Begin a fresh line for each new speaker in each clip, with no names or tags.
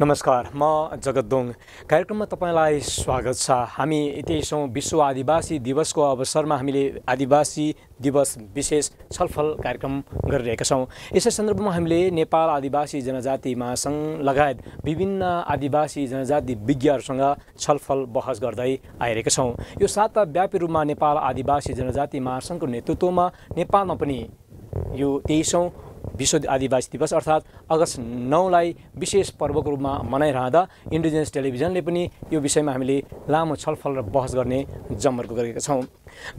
नमस्कार म जगतदोङ कार्यक्रममा तपाईँलाई स्वागत छ। हामी तेइसौँ विश्व आदिवासी दिवसको अवसरमा हामीले आदिवासी दिवस विशेष छलफल कार्यक्रम गरिरहेका छौँ। यसै सन्दर्भमा हामीले नेपाल आदिवासी जनजाति महासङ्घ लगायत विभिन्न आदिवासी जनजाति विज्ञहरूसँग छलफल बहस गर्दै आइरहेका छौँ। यो साताव्यापी रूपमा नेपाल आदिवासी जनजाति महासङ्घको नेतृत्वमा नेपालमा पनि यो तेइसौँ विश्व आदिवासी दिवस अर्थात् अगस्त नौलाई विशेष पर्वको रूपमा मनाइरहँदा इन्डिजिनियस टेलिभिजनले पनि यो विषयमा हामीले लामो छलफल र बहस गर्ने जमर्को गरेका छौँ।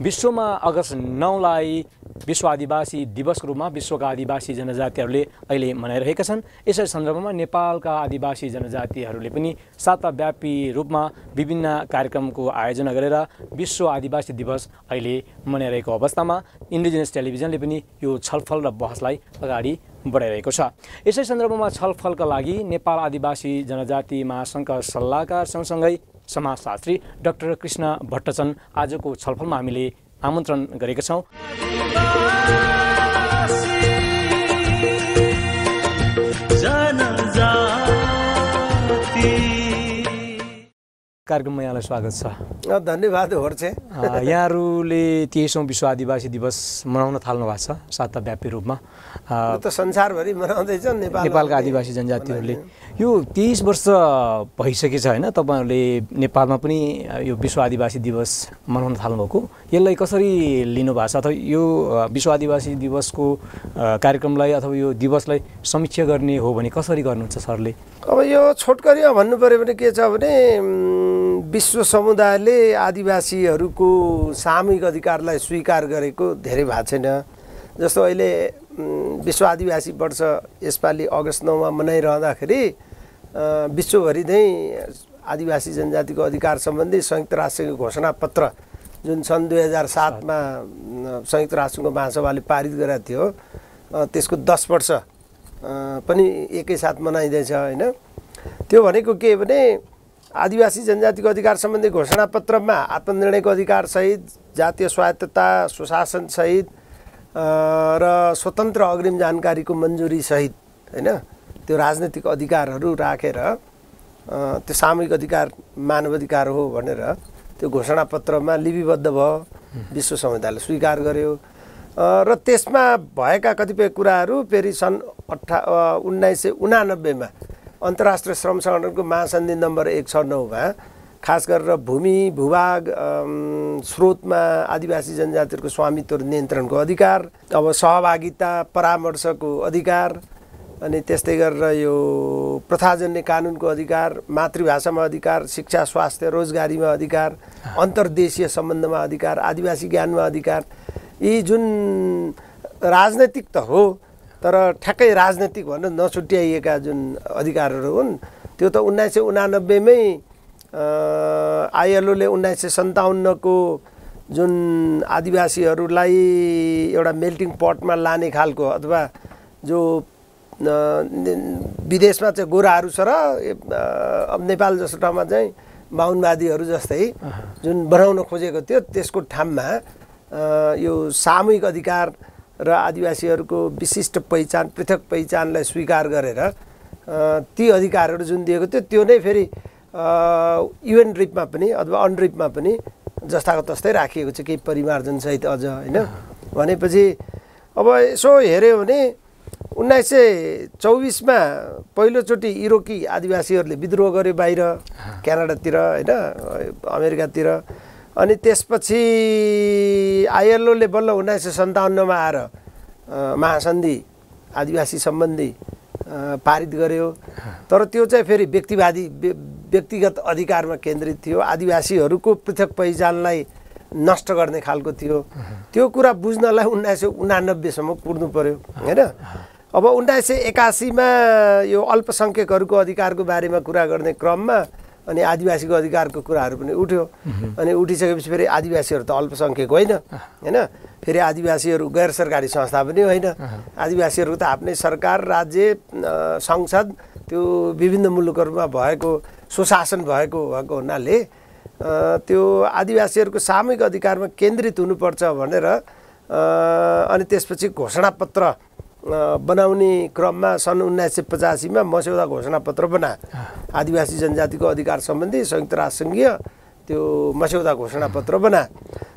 विश्वमा अगस्त नौलाई विश्व आदिवासी दिवसको रूपमा विश्वका आदिवासी जनजातिहरूले अहिले मनाइरहेका छन्। यसै सन्दर्भमा नेपालका आदिवासी जनजातिहरूले पनि साताव्यापी रूपमा विभिन्न कार्यक्रमको आयोजना गरेर विश्व आदिवासी दिवस अहिले मनाइरहेको अवस्थामा इन्डिजिनियस टेलिभिजनले पनि यो छलफल र बहसलाई अगाडि बढाइरहेको छ। यसै सन्दर्भमा छलफलका लागि नेपाल आदिवासी जनजाति महासङ्घका सल्लाहकार सँगसँगै समाजशास्त्री डाक्टर कृष्ण भट्टचन आजको छलफलमा हामीले आमन्त्रण गरेका छौँ। कार्यक्रममा यहाँलाई स्वागत छ।
धन्यवाद होर्छे
यहाँहरूले तेइसौँ विश्व आदिवासी दिवस मनाउन थाल्नु भएको छ साताव्यापी रूपमा।
त संसारभरि मनाउँदैछ नेपाल
नेपालका आदिवासी जनजातिहरूले। यो तेइस वर्ष भइसकेछ होइन? तपाईँहरूले नेपालमा पनि यो विश्व आदिवासी दिवस मनाउन थाल्नुभएको। यसलाई कसरी लिनु भएको छ? अथवा यो विश्व आदिवासी दिवसको कार्यक्रमलाई अथवा यो दिवसलाई समीक्षा गर्ने हो भने कसरी गर्नुहुन्छ सरले?
अब यो छोटकरीमा भन्नु पऱ्यो भने के छ भने विश्व समुदायले आदिवासीहरूको सामूहिक अधिकारलाई स्वीकार गरेको धेरै भएको छैन। जस्तो अहिले विश्व आदिवासी वर्ष यसपालि अगस्त नौमा मनाइरहँदाखेरि विश्वभरि नै आदिवासी जनजातिको अधिकार सम्बन्धी संयुक्त राष्ट्रको घोषणापत्र जुन सन् दुई हजार सातमा संयुक्त राष्ट्रको महासभाले पारित गरेको थियो त्यसको दस वर्ष पनि एकैसाथ मनाइँदैछ होइन। त्यो भनेको के भने आदिवासी जनजातिको अधिकार सम्बन्धी घोषणापत्रमा आत्मनिर्णयको अधिकारसहित जातीय स्वायत्तता सुशासनसहित र स्वतन्त्र अग्रिम जानकारीको मन्जुरीसहित होइन? त्यो राजनैतिक अधिकारहरू राखेर त्यो सामूहिक अधिकार मानव अधिकार हो भनेर त्यो घोषणापत्रमा लिपिबद्ध भयो विश्व समुदायले स्वीकार गर्यो। र त्यसमा भएका कतिपय कुराहरू फेरि सन् अठा उन्नाइस सय उनानब्बेमा अन्तर्राष्ट्रिय श्रम सङ्गठनको महासन्धि नम्बर एक छ नौमा खास गरेर भूमि भूभाग स्रोतमा आदिवासी जनजातिहरूको स्वामित्व नियन्त्रणको अधिकार अब सहभागिता परामर्शको अधिकार अनि त्यस्तै गरेर यो प्रथाजन्य कानुनको अधिकार मातृभाषामा अधिकार शिक्षा स्वास्थ्य रोजगारीमा अधिकार अन्तर्देशीय सम्बन्धमा अधिकार आदिवासी ज्ञानमा अधिकार यी जुन राजनैतिक त हो तर ठ्याक्कै राजनैतिक भनेर नछुट्याइएका जुन अधिकारहरू हुन् त्यो त उन्नाइस सय उनानब्बेमै आइएलओले उन्नाइस सय सन्ताउन्नको जुन आदिवासीहरूलाई एउटा मेल्टिङ पटमा लाने खालको अथवा जो विदेशमा चाहिँ गोराहरू छ र अब नेपाल जस्तो ठाउँमा चाहिँ बाहुनवादीहरू जस्तै जुन बनाउन खोजेको थियो त्यसको ठाउँमा यो सामूहिक अधिकार र आदिवासीहरूको विशिष्ट पहिचान पृथक पहिचानलाई स्वीकार गरेर ती अधिकारहरू जुन दिएको थियो त्यो नै फेरि युएन रिपमा पनि अथवा अनरिपमा पनि जस्ताको तस्तै राखिएको छ केही परिमार्जनसहित अझ होइन? भनेपछि अब यसो हेऱ्यो भने उन्नाइस सय चौबिसमा पहिलोचोटि इरोकी आदिवासीहरूले विद्रोह गर्यो बाहिर क्यानाडातिर होइन? अमेरिकातिर। अनि त्यसपछि आइएलओले बल्ल उन्नाइस सय सन्ताउन्नमा आएर महासन्धि आदिवासी सम्बन्धी पारित गर्यो। तर त्यो चाहिँ फेरि व्यक्तिवादी व्यक्तिगत अधिकारमा केन्द्रित थियो। आदिवासीहरूको पृथक पहिचानलाई नष्ट गर्ने खालको थियो। त्यो कुरा बुझ्नलाई उन्नाइस सय उनानब्बेसम्म कुर्नु पऱ्यो होइन? अब उन्नाइस सय एकासीमा यो अल्पसङ्ख्यकहरूको अधिकारको बारेमा कुरा गर्ने क्रममा अनि आदिवासीको अधिकारको कुराहरू पनि उठ्यो। अनि उठिसकेपछि फेरि आदिवासीहरू त अल्पसङ्ख्यक होइन। होइन? फेरि आदिवासीहरू गैर सरकारी संस्था पनि होइन। आदिवासीहरूको त आफ्नै सरकार राज्य संसद त्यो विभिन्न मुलुकहरूमा भएको सुशासन भएको भएको हुनाले त्यो आदिवासीहरूको सामूहिक अधिकारमा केन्द्रित हुनुपर्छ भनेर अनि त्यसपछि घोषणापत्र बनाउने क्रममा सन् उन्नाइस सय पचासीमा मस्यौदा घोषणापत्र बना आदिवासी जनजातिको अधिकार सम्बन्धी संयुक्त राष्ट्रसङ्घीय त्यो मस्यौदा घोषणापत्र बना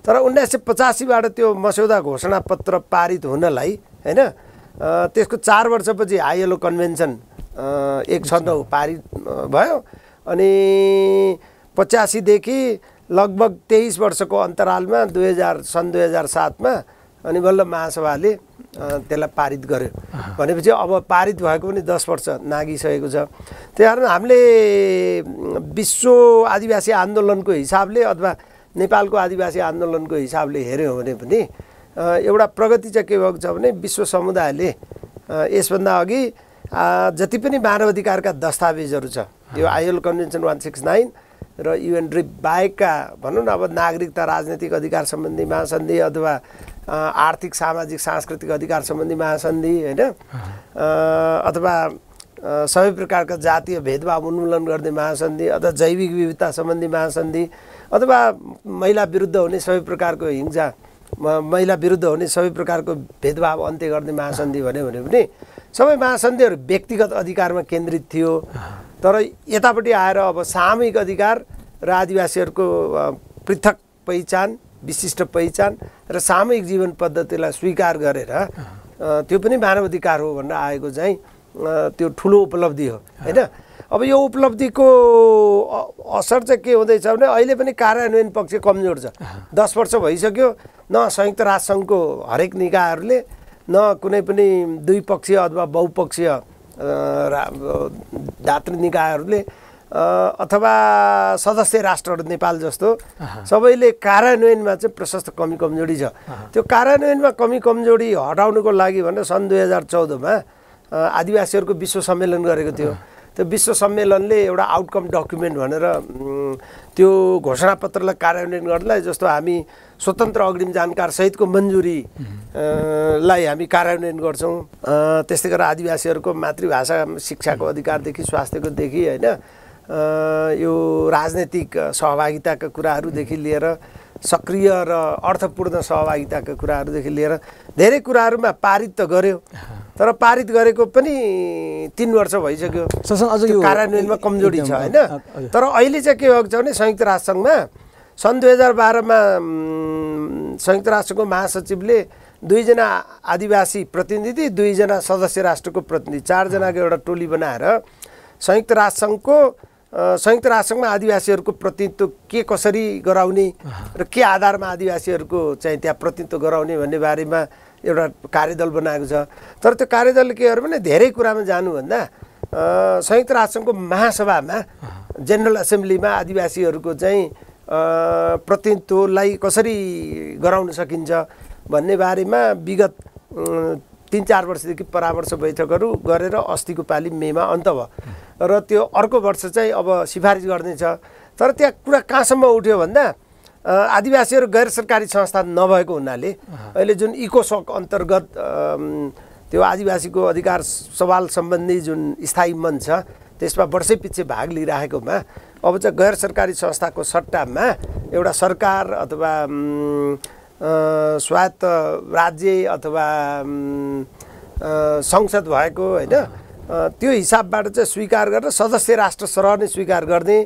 तर उन्नाइस सय पचासीबाट त्यो मस्यौदा घोषणापत्र पारित हुनलाई होइन त्यसको चार वर्षपछि आइएलओ कन्भेन्सन एक छन्द पारित भयो। अनि पचासीदेखि लगभग तेइस वर्षको अन्तरालमा दुई हजार सन् दुई हजार सातमा अनि बल्ल महासभाले त्यसलाई पारित गर्यो। भनेपछि अब पारित भएको पनि दस वर्ष नागिसकेको छ। त्यही कारण हामीले विश्व आदिवासी आन्दोलनको हिसाबले अथवा नेपालको आदिवासी आन्दोलनको हिसाबले हेऱ्यौँ भने पनि एउटा प्रगति चाहिँ के भएको छ भने विश्व समुदायले यसभन्दा अघि जति पनि मानव अधिकारका दस्तावेजहरू छ त्यो IL convention one six nine र युएन ड्रिप बाहेकका भनौँ न अब नागरिकता राजनैतिक अधिकार सम्बन्धी महासन्धि अथवा आर्थिक सामाजिक सांस्कृतिक अधिकार सम्बन्धी महासन्धि होइन? अथवा सबै प्रकारका जातीय भेदभाव उन्मूलन गर्ने महासन्धि अथवा जैविक विविधता सम्बन्धी महासन्धि अथवा महिला विरुद्ध हुने सबै प्रकारको हिंसा महिला विरुद्ध हुने सबै प्रकारको भेदभाव अन्त्य गर्ने महासन्धि भन्यो भने पनि सबै महासन्धिहरू व्यक्तिगत अधिकारमा केन्द्रित थियो। तर यतापट्टि आएर अब सामूहिक अधिकार र आदिवासीहरूको पृथक पहिचान विशिष्ट पहिचान र सामूहिक जीवन पद्धतिलाई स्वीकार गरेर त्यो पनि मानव अधिकार हो भनेर आएको चाहिँ त्यो ठुलो उपलब्धि हो होइन? अब यो उपलब्धिको असर चाहिँ के हुँदैछ भने अहिले पनि कार्यान्वयन पक्ष कमजोर छ। दस वर्ष भइसक्यो न संयुक्त राष्ट्रसङ्घको हरेक निकायहरूले न कुनै पनि द्विपक्षीय अथवा बहुपक्षीय अ, रा- दातृ निकायहरूले अथवा सदस्य राष्ट्रहरू नेपाल जस्तो सबैले कार्यान्वयनमा चाहिँ प्रशस्त कमी कमजोरी छ। त्यो कार्यान्वयनमा कमी कमजोरी हटाउनुको लागि भनेर सन् दुई हजार चौधमा आदिवासीहरूको विश्व सम्मेलन गरेको थियो। त्यो विश्व सम्मेलनले एउटा आउटकम डकुमेन्ट भनेर त्यो घोषणापत्रलाई कार्यान्वयन गर्नलाई जस्तो हामी स्वतन्त्र अग्रिम जानकार सहितको मन्जुरी लाई हामी कार्यान्वयन गर्छौँ। त्यस्तै गरेर आदिवासीहरूको मातृभाषा शिक्षाको अधिकारदेखि स्वास्थ्यकोदेखि होइन यो राजनैतिक सहभागिताका कुराहरूदेखि लिएर सक्रिय र अर्थपूर्ण सहभागिताका कुराहरूदेखि लिएर धेरै कुराहरूमा पारित त गर्यो। तर पारित गरेको पनि तिन वर्ष भइसक्यो।
अझ यो
कार्यान्वयनमा कमजोरी छ होइन? तर अहिले चाहिँ के भएको छ भने संयुक्त राष्ट्रसङ्घमा सन् दुई हजार बाह्रमा संयुक्त राष्ट्रको महासचिवले दुईजना आदिवासी प्रतिनिधि दुईजना सदस्य राष्ट्रको प्रतिनिधि चारजनाको एउटा टोली बनाएर संयुक्त राष्ट्रसङ्घको संयुक्त राष्ट्रसङ्घमा आदिवासीहरूको प्रतिनिधित्व के कसरी गराउने र के आधारमा आदिवासीहरूको चाहिँ त्यहाँ प्रतिनिधित्व गराउने भन्ने बारेमा एउटा कार्यदल बनाएको छ। तर त्यो कार्यदलले के गर्यो भने धेरै कुरामा जानुभन्दा संयुक्त राष्ट्रसङ्घको महासभामा जेनरल एसेम्ब्लीमा आदिवासीहरूको चाहिँ प्रतिनिधित्वलाई कसरी गराउन सकिन्छ भन्ने बारेमा विगत तिन चार वर्षदेखि परामर्श बैठकहरू गरेर अस्तिको पालि मेमा अन्त भयो। र त्यो अर्को वर्ष चाहिँ अब सिफारिस गर्नेछ। तर त्यहाँ कुरा कहाँसम्म उठ्यो भन्दा आदिवासीहरू गैर सरकारी संस्था नभएको हुनाले अहिले जुन इकोसक अन्तर्गत त्यो आदिवासीको अधिकार सवाल सम्बन्धी जुन स्थायी मञ्च छ त्यसमा वर्षै पछि भाग लिइराखेकोमा अब चाहिँ गैर सरकारी संस्थाको सट्टामा एउटा सरकार अथवा स्वायत्त राज्य अथवा संसद भएको होइन? त्यो हिसाबबाट चाहिँ स्वीकार गरेर सदस्य राष्ट्र सरह नै स्वीकार गर्ने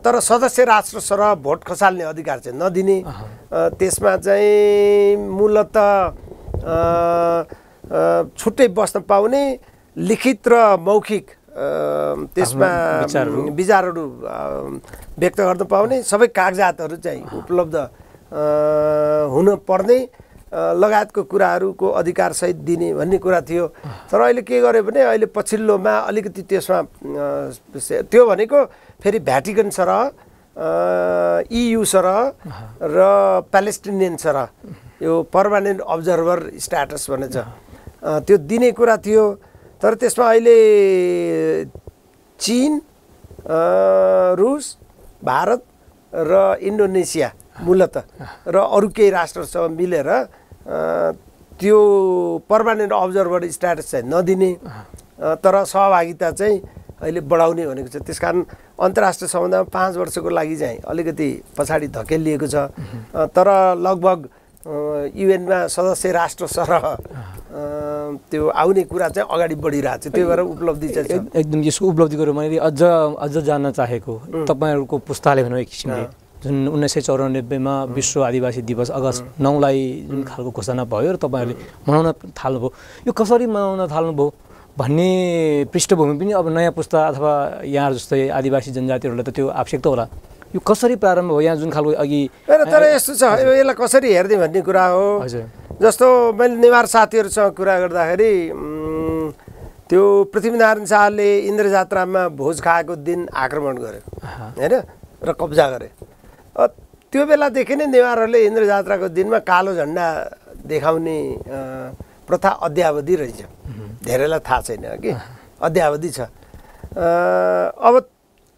तर सदस्य राष्ट्र सरह भोट खसाल्ने अधिकार चाहिँ नदिने। त्यसमा चाहिँ मूलत छुट्टै बस्न पाउने लिखित र मौखिक त्यसमा
विचारहरू।
व्यक्त गर्न पाउने सबै कागजातहरू चाहिँ उपलब्ध हुन पर्ने लगायतको कुराहरूको अधिकारसहित दिने भन्ने कुरा थियो। तर अहिले के गर्यो भने अहिले पछिल्लोमा अलिकति त्यसमा त्यो भनेको फेरि भ्याटिकन सरह इयु सरह र प्यालेस्टिनियन सरह यो पर्मानेन्ट अब्जर्भर स्ट्याटस अ, त्यो दिने कुरा थियो। तर त्यसमा अहिले चिन रुस भारत र इन्डोनेसिया मूलत। र अरू केही राष्ट्रसँग मिलेर त्यो पर्मानेन्ट अब्जर्भर स्ट्याटस चाहिँ नदिने तर सहभागिता चाहिँ अहिले बढाउने भनेको छ। त्यस कारण अन्तर्राष्ट्रिय समुदायमा पाँच वर्षको लागि चाहिँ अलिकति पछाडि धकेलिएको छ। तर लगभग युएनमा सदस्य राष्ट्र सरह त्यो आउने कुरा चाहिँ अगाडि बढिरहेको छ। त्यो भएर उपलब्धि चाहिँ
एकदम यसको उपलब्धिको मैले अझ अझ जान्न चाहेको तपाईँहरूको पुस्ताले भनौँ एक किसिमले जुन उन्नाइस सय चौरानब्बेमा विश्व आदिवासी दिवस अगस्त नौलाई जुन खालको घोषणा भयो र तपाईँहरूले मनाउन थाल्नुभयो। यो कसरी मनाउन थाल्नुभयो भन्ने पृष्ठभूमि पनि अब नयाँ पुस्ता अथवा यहाँ जस्तै आदिवासी जनजातिहरूलाई त त्यो आवश्यकता होला। यो कसरी प्रारम्भ हो यहाँ जुन खालको अघि
तर यस्तो छ यसलाई कसरी हेर्ने भन्ने कुरा हो।
हजुर।
जस्तो मैले नेवार साथीहरूसँग कुरा गर्दाखेरि त्यो पृथ्वीनारायण शाहले इन्द्र जात्रामा भोज खाएको दिन आक्रमण गर्यो। होइन? र कब्जा गरे त्यो बेलादेखि नै नेवारहरूले इन्द्र जात्राको दिनमा कालो झन्डा देखाउने प्रथा अद्यावधि रहेछ। धेरैलाई थाहा छैन कि? अद्यावधि छ। अब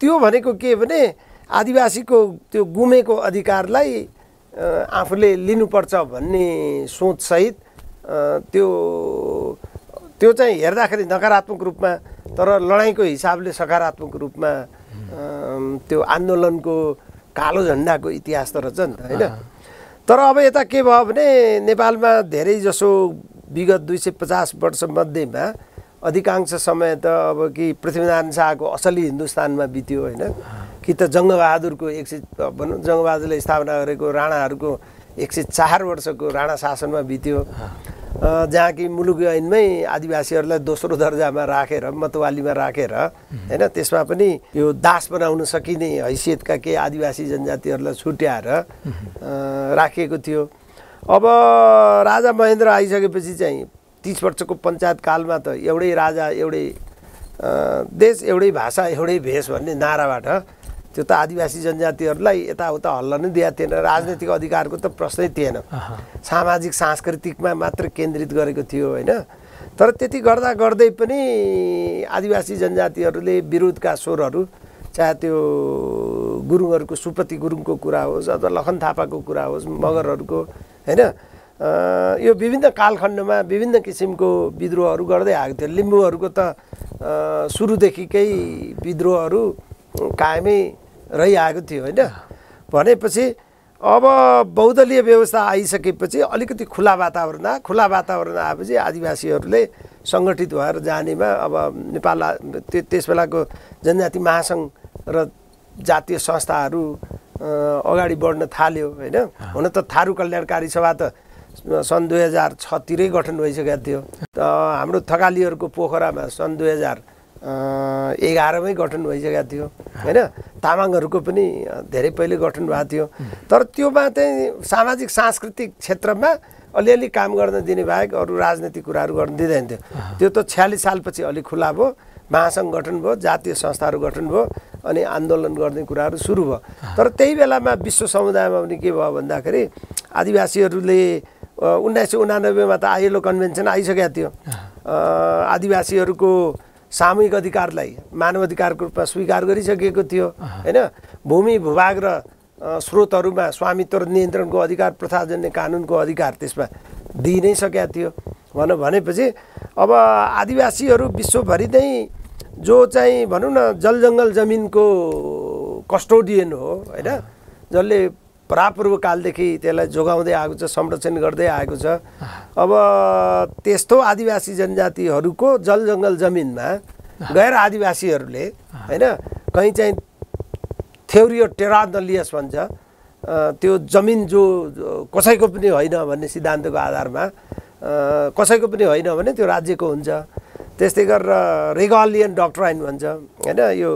त्यो भनेको के भने आदिवासीको त्यो गुमेको अधिकारलाई आफूले लिनुपर्छ भन्ने सोचसहित त्यो त्यो चाहिँ हेर्दाखेरि नकारात्मक रूपमा तर लडाइँको हिसाबले सकारात्मक रूपमा त्यो आन्दोलनको कालो झन्डाको इतिहास त रहेछ नि त होइन? तर अब यता के भयो भने नेपालमा धेरै जसो विगत दुई सय पचास वर्षमध्येमा अधिकांश समय त अब कि पृथ्वीनारायण शाहको असली हिन्दुस्तानमा बित्यो होइन? कि त जङ्गबहादुरको एक सय भनौँ जङ्गबहादुरले स्थापना गरेको राणाहरूको एक सय चार वर्षको राणा शासनमा बित्यो। जहाँ कि मुलुक ऐनमै आदिवासीहरूलाई दोस्रो दर्जामा राखेर मतवालीमा राखेर होइन त्यसमा पनि यो दास बनाउन सकिने हैसियतका केही आदिवासी जनजातिहरूलाई छुट्याएर राखिएको थियो। अब राजा महेन्द्र आइसकेपछि चाहिँ तिस वर्षको पञ्चायत कालमा त एउटै राजा एउटै देश एउटै भाषा एउटै भेष भन्ने नाराबाट त्यो त आदिवासी जनजातिहरूलाई यताउता हल्ल नै दिएको थिएन। राजनैतिक अधिकारको त प्रश्नै थिएन। सामाजिक सांस्कृतिकमा मात्र केन्द्रित गरेको थियो होइन। तर त्यति गर्दा गर्दै पनि आदिवासी जनजातिहरूले विरोधका स्वरहरू चाहे त्यो गुरुङहरूको सुपति गुरुङको कुरा होस् अथवा लखन थापाको कुरा होस् मगरहरूको होइन यो विभिन्न कालखण्डमा विभिन्न किसिमको विद्रोहहरू गर्दै आएको थियो। लिम्बूहरूको त सुरुदेखिकै विद्रोहहरू कायमै रहिआएको थियो होइन? भनेपछि अब बहुदलीय व्यवस्था आइसकेपछि अलिकति खुला वातावरण आयो खुला वातावरण आएपछि आदिवासीहरूले सङ्गठित भएर जानेमा अब नेपाल त्यो त्यस बेलाको जनजाति महासङ्घ र जातीय संस्थाहरू अगाडि बढ्न थाल्यो होइन? हुन त थारू कल्याणकारी सभा त सन् दुई हजार छतिरै गठन भइसकेको थियो। त हाम्रो थकालीहरूको पोखरामा सन् दुई हजार एघारमै गठन भइसकेको थियो होइन? तामाङहरूको पनि धेरै पहिले गठन भएको थियो। तर त्योमा चाहिँ सामाजिक सांस्कृतिक क्षेत्रमा अलिअलि काम गर्न दिने बाहेक अरू राजनीतिक कुराहरू गर्न दिँदैन थियो। त्यो त छ्यालिस सालपछि अलिक खुला भयो महासङ्घ गठन भयो जातीय संस्थाहरू गठन भयो अनि आन्दोलन गर्ने कुराहरू सुरु भयो। तर त्यही बेलामा विश्व समुदायमा पनि के भयो भन्दाखेरि आदिवासीहरूले उन्नाइस सय उनानब्बेमा त आइएलओ कन्भेन्सन आइसकेको थियो। आदिवासीहरूको सामूहिक अधिकारलाई मानव अधिकारको रूपमा स्वीकार गरिसकेको थियो। होइन? भूमि भूभाग र स्रोतहरूमा स्वामित्व र नियन्त्रणको अधिकार प्रथाजन्य कानुनको अधिकार त्यसमा दिइ नै सकेका थियो। भन भनेपछि अब आदिवासीहरू विश्वभरि नै जो चाहिँ भनौँ न जल जङ्गल जमिनको कस्टोडियन हो होइन? जसले परापूर्व कालदेखि त्यसलाई जोगाउँदै आएको छ संरक्षण गर्दै आएको छ। अब त्यस्तो आदिवासी जनजातिहरूको जल जङ्गल जमिनमा गैर आदिवासीहरूले होइन कहीँ चाहिँ थ्योरी अफ टेरा नलियस भन्छ त्यो जमिन जो कसैको पनि होइन भन्ने सिद्धान्तको आधारमा कसैको पनि होइन भने त्यो राज्यको हुन्छ। त्यस्तै गरेर रेगलियन डक्ट्राइन भन्छ होइन यो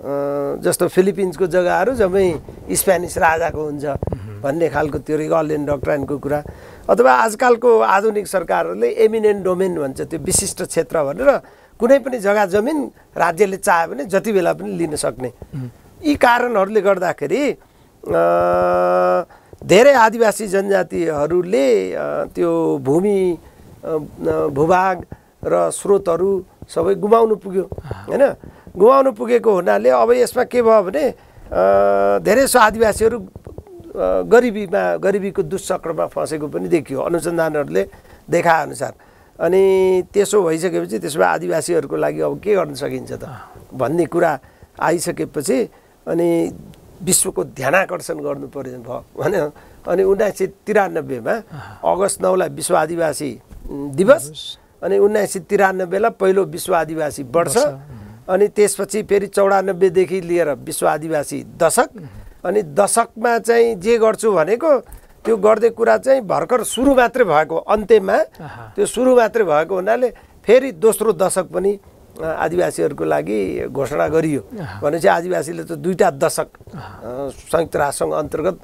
जस्तो फिलिपिन्सको जग्गाहरू जम्मै स्पेनिस राजाको हुन्छ भन्ने खालको त्यो रेगलियन डक्ट्राइनको कुरा। अथवा आजकलको आधुनिक सरकारहरूले एमिनेन्ट डोमेन भन्छ त्यो विशिष्ट क्षेत्र भनेर कुनै पनि जग्गा जमिन राज्यले चाह्यो भने जति बेला पनि लिन सक्ने। यी कारणहरूले गर्दाखेरि धेरै आदिवासी जनजातिहरूले त्यो भूमि भूभाग र स्रोतहरू सबै गुमाउनु पुग्यो होइन? गुमाउनु पुगेको हुनाले अब यसमा के भयो भने धेरै सो आदिवासीहरू गरिबीमा गरिबीको दुष्चक्रमा फँसेको पनि देखियो अनुसन्धानहरूले देखाएअनुसार। अनि त्यसो भइसकेपछि त्यसो भए आदिवासीहरूको लागि अब के गर्न सकिन्छ त? भन्ने कुरा आइसकेपछि अनि विश्वको ध्यानाकर्षण गर्नु पर्ने भयो भने अनि उन्नाइस सय तिरानब्बेमा अगस्त नौलाई विश्व आदिवासी दिवस। अनि उन्नाइस सय तिरानब्बेलाई पहिलो विश्व आदिवासी वर्ष। अनि त्यसपछि फेरि चौरानब्बेदेखि लिएर विश्व आदिवासी दशक अनि दशकमा चाहिँ जे गर्छु भनेको त्यो गर्दै कुरा चाहिँ भर्खर सुरु मात्रै भएको अन्त्यमा त्यो सुरु मात्रै भएको हुनाले फेरि दोस्रो दशक पनि आदिवासीहरूको लागि घोषणा गरियो। भनेपछि आदिवासीले त दुईवटा दशक संयुक्त राष्ट्रसङ्घ अन्तर्गत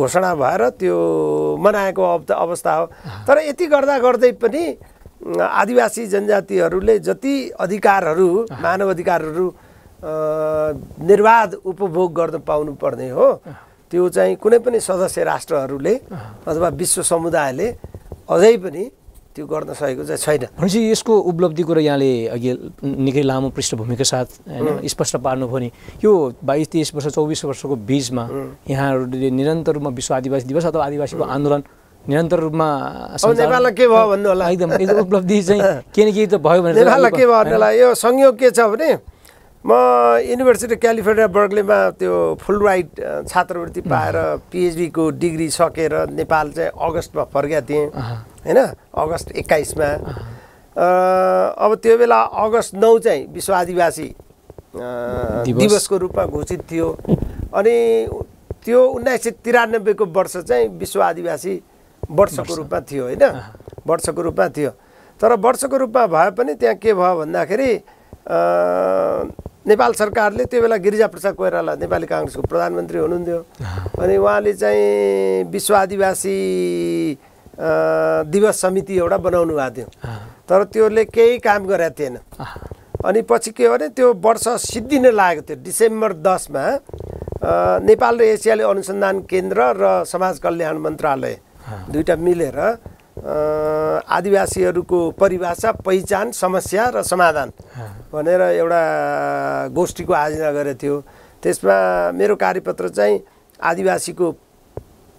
घोषणा भएर त्यो मनाएको अव- अवस्था हो। तर यति गर्दा गर्दै पनि आदिवासी जनजातिहरूले जति अधिकारहरू मानव अधिकारहरू निर्वाध उपभोग गर्न पाउनु पर्ने हो त्यो चाहिँ कुनै पनि सदस्य राष्ट्रहरूले अथवा विश्व समुदायले अझै पनि त्यो गर्न सकेको चाहिँ छैन।
भनेपछि यसको उपलब्धिको र यहाँले अघि निकै लामो पृष्ठभूमिका साथ होइन स्पष्ट पार्नुभयो नि। यो बाइस तेइस वर्ष चौबिस वर्षको बिचमा यहाँहरूले निरन्तर रूपमा विश्व आदिवासी दिवस अथवा आदिवासीको आन्दोलन निरन्तर रूपमा
नेपाललाई के भयो भन्नु होला
एकदम उपलब्धि चाहिँ केही न केही त भयो भनेर
नेपाललाई के भयो भन्नुलाई यो संयोग के छ भने म युनिभर्सिटी क्यालिफोर्निया बर्गलेमा त्यो फुल राइट छात्रवृत्ति पाएर पिएचडीको डिग्री सकेर नेपाल चाहिँ अगस्तमा फर्केका थिएँ होइन? अगस्त एक्काइसमा। अब त्यो बेला अगस्त नौ चाहिँ विश्व आदिवासी। दिवसको रूपमा घोषित थियो। अनि त्यो उन्नाइस सय तिरानब्बेको वर्ष चाहिँ विश्व आदिवासी वर्षको रूपमा थियो होइन? वर्षको रूपमा थियो। तर वर्षको रूपमा भए पनि त्यहाँ के भयो भन्दाखेरि नेपाल सरकारले त्यो बेला गिरिजाप्रसाद कोइराला नेपाली काङ्ग्रेसको प्रधानमन्त्री हुनुहुन्थ्यो। अनि उहाँले चाहिँ विश्व आदिवासी दिवस समिति एउटा बनाउनु भएको थियो। तर त्यसले केही काम गरेको थिएन। अनि पछि के भने त्यो वर्ष सिद्धिन लागेको थियो। डिसेम्बर दसमा नेपाल र एसियाली अनुसन्धान केन्द्र र समाज कल्याण मन्त्रालय दुइटा मिलेर आदिवासीहरूको परिभाषा पहिचान समस्या र समाधान भनेर एउटा गोष्ठीको आयोजना गरेको थियो। त्यसमा मेरो कार्यपत्र चाहिँ आदिवासीको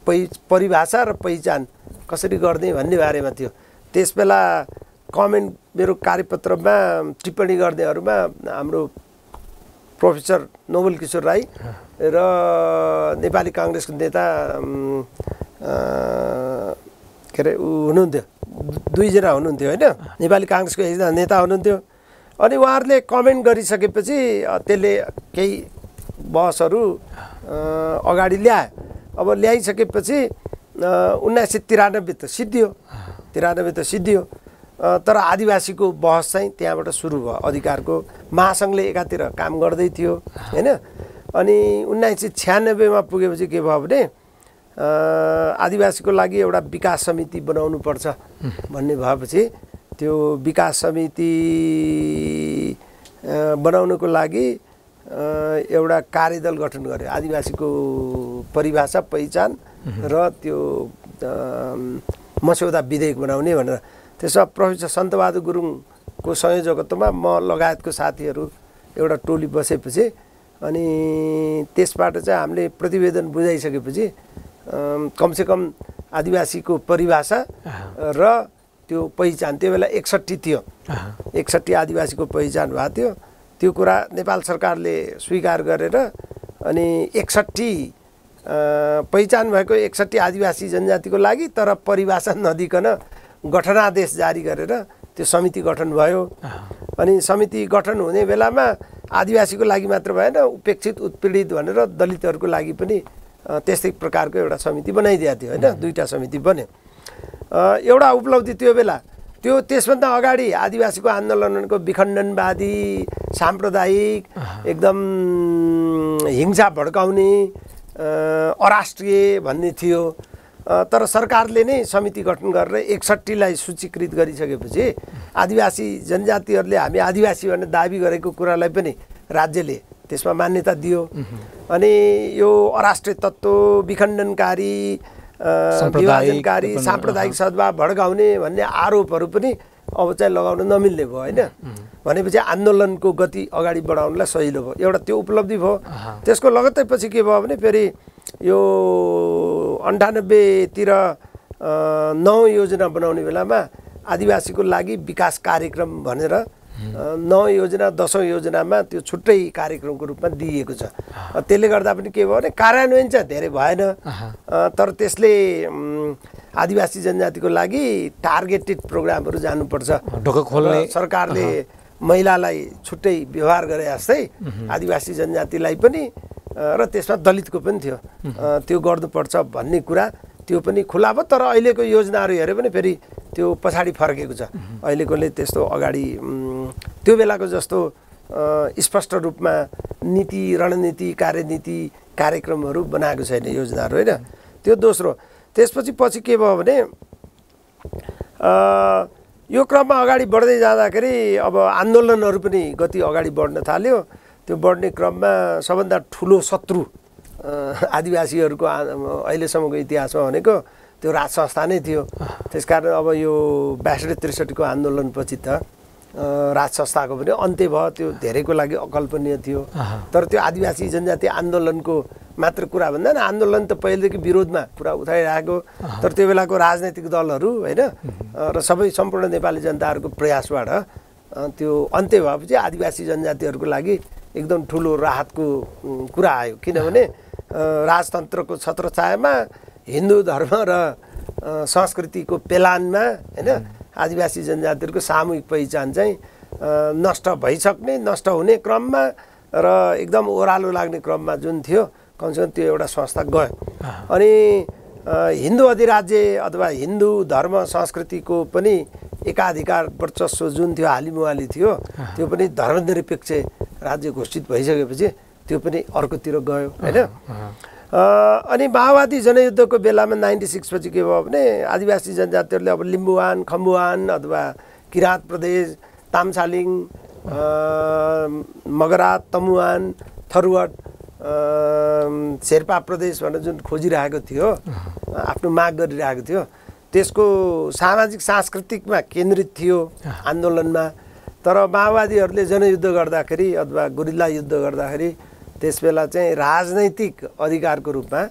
पहि परिभाषा र पहिचान कसरी गर्ने भन्ने बारेमा थियो। त्यसबेला कमेन्ट मेरो कार्यपत्रमा टिप्पणी गर्नेहरूमा हाम्रो प्रोफेसर नोबल किशोर राई र नेपाली काङ्ग्रेसको नेता के अरे ऊ हुनुहुन्थ्यो। दुईजना हुनुहुन्थ्यो होइन? नेपाली काङ्ग्रेसको एकजना नेता हुनुहुन्थ्यो। अनि उहाँहरूले कमेन्ट गरिसकेपछि त्यसले केही बहसहरू अगाडि ल्यायो अब ल्याइसकेपछि उन्नाइस सय तिरानब्बे त सिद्धियो। तिरानब्बे त सिद्धियो। तर आदिवासीको बहस चाहिँ त्यहाँबाट सुरु भयो। अधिकारको महासङ्घले एकातिर काम गर्दै थियो होइन? अनि उन्नाइस सय छ्यानब्बेमा पुगेपछि के भयो भने आदिवासीको लागि एउटा विकास समिति बनाउनु पर्छ भन्ने भएपछि त्यो विकास समिति बनाउनुको लागि एउटा कार्यदल गठन गर्यो। आदिवासीको परिभाषा पहिचान र त्यो मस्यौदा विधेयक बनाउने भनेर। त्यसमा प्रोफेसर सन्तबहादुर गुरुङको संयोजकत्वमा म लगायतको साथीहरू एउटा टोली बसेपछि अनि त्यसबाट चाहिँ हामीले प्रतिवेदन बुझाइसकेपछि कमसेकम आदिवासीको परिभाषा र त्यो पहिचान त्यो बेला एकसट्ठी थियो। एकसट्ठी आदिवासीको पहिचान भएको थियो। त्यो कुरा नेपाल सरकारले स्वीकार गरेर अनि एकसट्ठी पहिचान भएको एकसट्ठी आदिवासी जनजातिको लागि तर परिभाषा नदिकन गठनादेश जारी गरेर त्यो समिति गठन भयो। अनि समिति गठन हुने बेलामा आदिवासीको लागि मात्र भएन उपेक्षित उत्पीडित भनेर दलितहरूको लागि पनि त्यस्तै प्रकारको एउटा समिति बनाइदिएको थियो होइन? दुईवटा समिति बन्यो। एउटा उपलब्धि त्यो बेला त्यो त्यसभन्दा अगाडि आदिवासीको आन्दोलनको विखण्डनवादी साम्प्रदायिक एकदम हिंसा भड्काउने अराष्ट्रिय भन्ने थियो। तर सरकारले नै समिति गठन गरेर एकसट्ठीलाई सूचीकृत गरिसकेपछि आदिवासी जनजातिहरूले हामी आदिवासी भनेर दाबी गरेको कुरालाई पनि राज्यले त्यसमा मान्यता दियो। अनि यो अराष्ट्रिय तत्त्व विखण्डनकारी विभाजनकारी साम्प्रदायिक सद्भाव भड्काउने भन्ने आरोपहरू पनि अब चाहिँ लगाउन नमिल्ने भयो होइन? भनेपछि आन्दोलनको गति अगाडि बढाउनलाई सजिलो भयो। एउटा त्यो उपलब्धि भयो। त्यसको लगत्तै पछि के भयो भने फेरि यो अन्ठानब्बेतिर नौ योजना बनाउने बेलामा आदिवासीको लागि विकास कार्यक्रम भनेर नौ योजना दसौँ योजनामा त्यो छुट्टै कार्यक्रमको रूपमा दिइएको छ। त्यसले गर्दा पनि के भयो भने कार्यान्वयन चाहिँ धेरै भएन। तर त्यसले आदिवासी जनजातिको लागि टार्गेटेड प्रोग्रामहरू जानुपर्छ।
ढोका खोल्ने।
सरकारले महिलालाई छुट्टै व्यवहार गरे जस्तै आदिवासी जनजातिलाई पनि र त्यसमा दलितको पनि थियो। त्यो गर्नुपर्छ भन्ने कुरा त्यो पनि खुला भयो तर अहिलेको योजनाहरू हेऱ्यो भने फेरि त्यो पछाडि फर्केको छ। अहिलेकोले त्यस्तो अगाडि त्यो बेलाको जस्तो स्पष्ट रूपमा नीति रणनीति कार्यनीति कार्यक्रमहरू बनाएको छैन योजनाहरू होइन? त्यो दोस्रो। त्यसपछि पछि के भयो भने यो क्रममा अगाडि बढ्दै जाँदाखेरि अब आन्दोलनहरू पनि गति अगाडि बढ्न थाल्यो। त्यो बढ्ने क्रममा सबभन्दा ठुलो शत्रु आदिवासीहरूको अहिलेसम्मको इतिहासमा भनेको त्यो राज संस्था नै थियो। त्यसकारण अब यो ब्यासठी त्रिसठीको आन्दोलनपछि त राज संस्थाको पनि अन्त्य भयो। त्यो धेरैको लागि अकल्पनीय थियो। तर त्यो आदिवासी जनजाति आन्दोलनको मात्र कुरा भन्दा न आन्दोलन त पहिलेदेखि विरोधमा कुरा उठाइरहेको। तर त्यो बेलाको राजनैतिक दलहरू होइन र सबै सम्पूर्ण नेपाली जनताहरूको प्रयासबाट त्यो अन्त्य भएपछि आदिवासी जनजातिहरूको लागि एकदम ठुलो राहतको कुरा आयो। किनभने राजतन्त्रको छत्रछायामा हिन्दू धर्म र संस्कृतिको पेलानमा होइन आदिवासी जनजातिहरूको सामूहिक पहिचान चाहिँ नष्ट भइसक्ने नष्ट हुने क्रममा र एकदम ओह्रालो लाग्ने क्रममा जुन थियो कमसेकम त्यो एउटा संस्था गयो। अनि हिन्दू अधिराज्य अथवा हिन्दू धर्म संस्कृतिको पनि एकाधिकार वर्चस्व जुन थियो हालिमुहाली थियो त्यो पनि धर्मनिरपेक्ष राज्य घोषित भइसकेपछि त्यो पनि अर्कोतिर गयो होइन? अनि माओवादी जनयुद्धको बेलामा नाइन्टी सिक्स पछि के भयो भने आदिवासी जनजातिहरूले अब लिम्बुवान खम्बुवान अथवा किराँत प्रदेश तामसालिङ मगरा तमुवान थरुवट शेर्पा प्रदेश भनेर जुन खोजिरहेको थियो आफ्नो माग गरिरहेको थियो त्यसको सामाजिक सांस्कृतिकमा केन्द्रित थियो आन्दोलनमा। तर माओवादीहरूले जनयुद्ध गर्दाखेरि अथवा गुरिल्ला युद्ध गर्दाखेरि त्यसबेला चाहिँ राजनैतिक अधिकारको रूपमा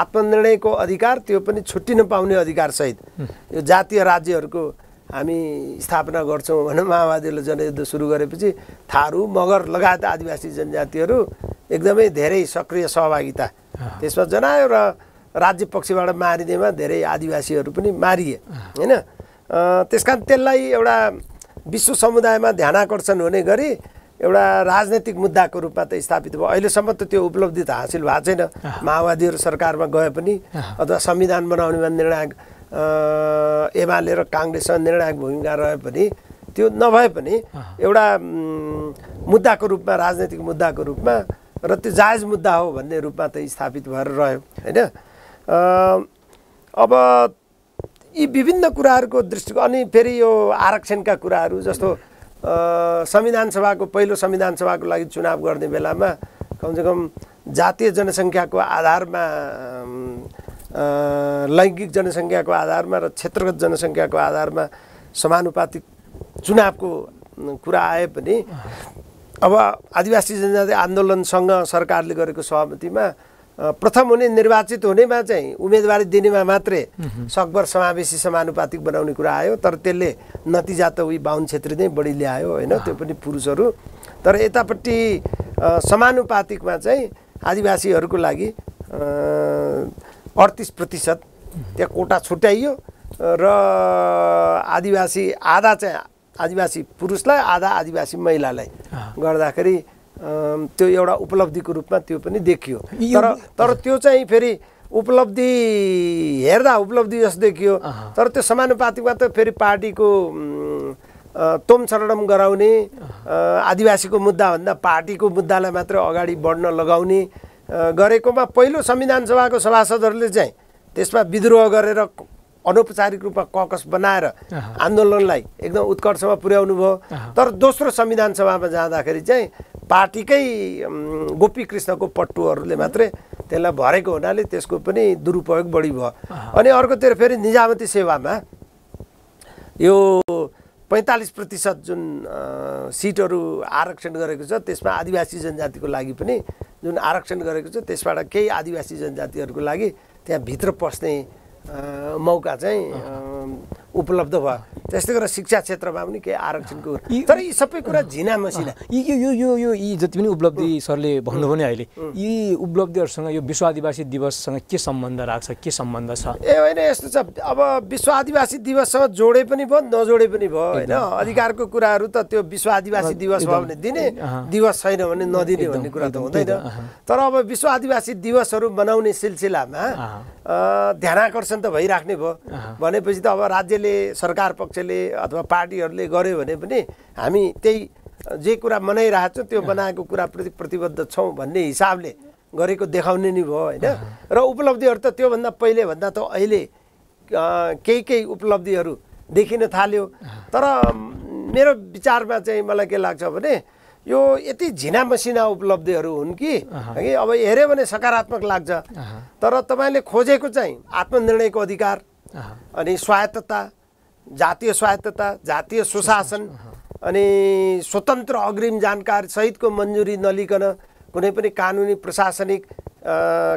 आत्मनिर्णयको अधिकार त्यो पनि छुट्टिन पाउने अधिकारसहित यो जातीय राज्यहरूको हामी स्थापना गर्छौँ भनेर माओवादीहरूले जनयुद्ध सुरु गरेपछि थारू मगर लगायत आदिवासी जनजातिहरू एकदमै धेरै सक्रिय सहभागिता त्यसमा जनायो र राज्य पक्षबाट मारिनेमा धेरै आदिवासीहरू पनि मारिए होइन? त्यस कारण त्यसलाई एउटा विश्व समुदायमा ध्यान आकर्षण हुने गरी एउटा राजनैतिक मुद्दाको रूपमा त स्थापित भयो। अहिलेसम्म त त्यो उपलब्धि त हासिल भएको छैन। माओवादीहरू सरकारमा गए पनि अथवा संविधान बनाउनेमा निर्णायक एमाले र काङ्ग्रेससँग निर्णायक भूमिका रहे पनि त्यो नभए पनि एउटा मुद्दाको रूपमा राजनैतिक मुद्दाको रूपमा र त्यो जायज मुद्दा हो भन्ने रूपमा त स्थापित भएर रह्यो होइन? अब यी विभिन्न कुराहरूको दृष्टिकोण अनि फेरि यो आरक्षणका कुराहरू जस्तो संविधान सभाको पहिलो संविधान सभाको लागि चुनाव गर्ने बेलामा कमसेकम जातीय जनसङ्ख्याको आधारमा लैङ्गिक जनसङ्ख्याको आधारमा र क्षेत्रगत जनसङ्ख्याको आधारमा समानुपातिक चुनावको कुरा आए पनि अब आदिवासी जनजाति आन्दोलनसँग सरकारले गरेको सहमतिमा प्रथम हुने निर्वाचित हुनेमा चाहिँ उम्मेदवारी दिनेमा मात्रै सकभर समावेशी समानुपातिक बनाउने कुरा आयो तर त्यसले नतिजा त उही बाहुन छेत्री नै बढी ल्यायो होइन? त्यो पनि पुरुषहरू। तर यतापट्टि समानुपातिकमा चाहिँ आदिवासीहरूको लागि अडतिस प्रतिशत त्यहाँ कोटा छुट्याइयो र आदिवासी आधा चाहिँ आदिवासी पुरुषलाई आधा आदिवासी महिलालाई गर्दाखेरि त्यो एउटा उपलब्धिको रूपमा त्यो पनि देखियो। तर तर त्यो चाहिँ फेरि उपलब्धि हेर्दा उपलब्धि जस्तो देखियो। तर त्यो समानुपातिकमा त फेरि पार्टीको उम्, अ, तोम सडम गराउने आदिवासीको मुद्दाभन्दा पार्टीको मुद्दालाई मात्र अगाडि बढ्न लगाउने गरेकोमा पहिलो संविधान सभाको सभासदहरूले चाहिँ त्यसमा विद्रोह गरेर अनौपचारिक रूपमा ककस बनाएर आन्दोलनलाई एकदम उत्कर्षमा पुर्याउनु भयो। तर दोस्रो संविधान सभामा जाँदाखेरि चाहिँ पार्टीकै उम्, गोपी कृष्णको पट्टुहरूले मात्रै त्यसलाई भरेको हुनाले त्यसको पनि दुरुपयोग बढी भयो। अनि अर्कोतिर फेरि निजामती सेवामा यो पैँतालिस प्रतिशत जुन सिटहरू आरक्षण गरेको छ त्यसमा आदिवासी जनजातिको लागि पनि जुन आरक्षण गरेको छ त्यसबाट केही आदिवासी जनजातिहरूको लागि त्यहाँ भित्र पस्ने मौका चाहिँ उपलब्ध भयो। त्यस्तै गरेर शिक्षा क्षेत्रमा पनि केही आरक्षणको तर यी सबै कुरा झिना मसिना।
यी यो यो यो यो जति पनि उपलब्धि सरले भन्नुभयो नि अहिले यी उपलब्धिहरूसँग यो विश्व आदिवासी दिवससँग के सम्बन्ध राख्छ के सम्बन्ध छ?
ए होइन यस्तो छ। अब विश्व आदिवासी दिवससँग जोडे पनि भयो नजोडे पनि भयो होइन? अधिकारको कुराहरू त त्यो विश्व आदिवासी दिवस भयो भने दिने। दिवस छैन भने नदिने भन्ने कुरा त हुँदैन। तर अब विश्व आदिवासी दिवसहरू मनाउने सिलसिलामा ध्यानाकर्षण त भइराख्ने भयो। भनेपछि त अब राज्यले सरकार पक्षले अथवा पार्टीहरूले गर्यो भने पनि हामी त्यही जे कुरा मनाइरहेको छौँ त्यो बनाएको कुराप्रति प्रतिबद्ध छौँ भन्ने हिसाबले गरेको देखाउने नि भयो होइन? र उपलब्धिहरू त त्योभन्दा पहिले भन्दा त अहिले केही केही उपलब्धिहरू देखिन थाल्यो। तर मेरो विचारमा चाहिँ मलाई के लाग्छ भने यो यति झिना मसिना उपलब्धिहरू हुन् कि अब हेऱ्यो भने सकारात्मक लाग्छ। तर तपाईँले खोजेको चाहिँ आत्मनिर्णयको अधिकार। अनि स्वायत्तता जातीय स्वायत्तता जातीय सुशासन अनि स्वतन्त्र अग्रिम जानकारी सहितको मन्जुरी नलिकन कुनै पनि कानुनी प्रशासनिक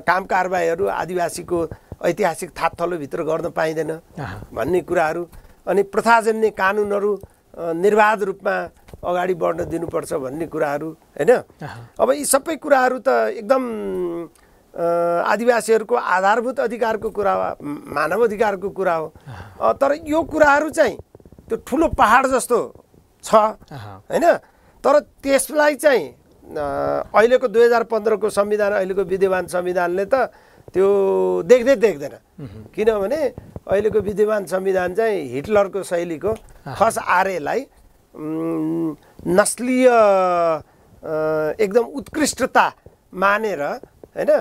काम कारबाहीहरू आदिवासीको ऐतिहासिक थापथलोभित्र गर्न पाइँदैन
अहँ।
भन्ने कुराहरू अनि प्रथाजन्य कानुनहरू निर्वाध रूपमा अगाडि बढ्न दिनुपर्छ भन्ने कुराहरू होइन? अब यी सबै कुराहरू त एकदम आदिवासीहरूको आधारभूत अधिकारको कुरा हो मानव अधिकारको कुरा हो। तर यो कुराहरू चाहिँ त्यो ठुलो पहाड जस्तो छ। होइन? तर त्यसलाई चाहिँ अहिलेको दुई हजार पन्ध्रको संविधान अहिलेको विद्यमान संविधानले त त्यो देख्दै देख्दैन। किनभने अहिलेको विद्यमान संविधान चाहिँ हिटलरको शैलीको खस आर्यलाई नस्लीय एकदम उत्कृष्टता मानेर होइन?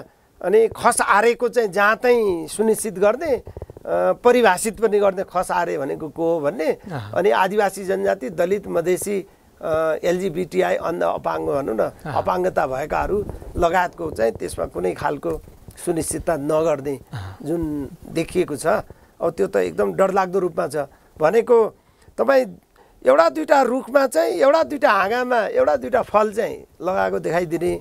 अनि खस आर्यको चाहिँ जहाँ चाहिँ सुनिश्चित गर्ने परिभाषित पनि गर्ने खस आर्य भनेको को हो भन्ने। अनि आदिवासी जनजाति दलित मधेसी एलजिबिटिआई अन्ध अपाङ्ग भनौँ न अपाङ्गता भएकाहरू लगायतको चाहिँ त्यसमा कुनै खालको सुनिश्चितता नगर्ने जुन देखिएको छ। अब त्यो त एकदम डरलाग्दो रूपमा छ। भनेको तपाईँ एउटा दुइटा रुखमा चाहिँ एउटा दुइटा हाँगामा एउटा दुइटा फल चाहिँ लगाएको देखाइदिने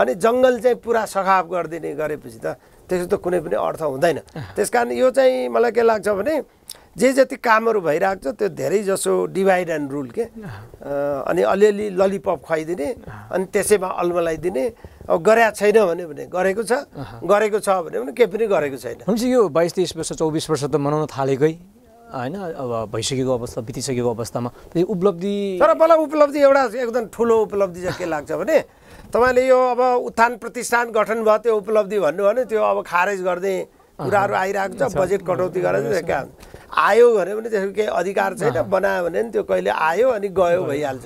अनि जङ्गल चाहिँ पुरा सखाप गरिदिने गरेपछि त त्यसो त कुनै पनि अर्थ हुँदैन। त्यस कारण यो चाहिँ मलाई के लाग्छ भने जे जति कामहरू भइरहेको छ त्यो धेरै जसो डिभाइड एन्ड रुल के? अनि अलिअलि ललिपप खुवाइदिने अनि त्यसैमा अल्मलाइदिने अब गरेका छैन भने भने गरेको छ गरेको छ भने पनि केही पनि गरेको छैन।
भनेपछि यो बाइस तेइस वर्ष चौबिस वर्ष त मनाउन थालेकै। होइन अब भइसकेको अवस्था बितिसकेको अवस्थामा। त्यो उपलब्धि
तर मलाई उपलब्धि एउटा एकदम ठुलो उपलब्धि चाहिँ के लाग्छ भने तपाईँले यो अब उत्थान प्रतिष्ठान गठन भयो त्यो उपलब्धि भन्नु भने त्यो अब खारेज गर्ने कुराहरू आइरहेको छ बजेट कटौती गरेर आयो भने पनि त्यसको केही अधिकार छैन बनायो भने पनि त्यो कहिले आयो अनि गयो भइहाल्छ।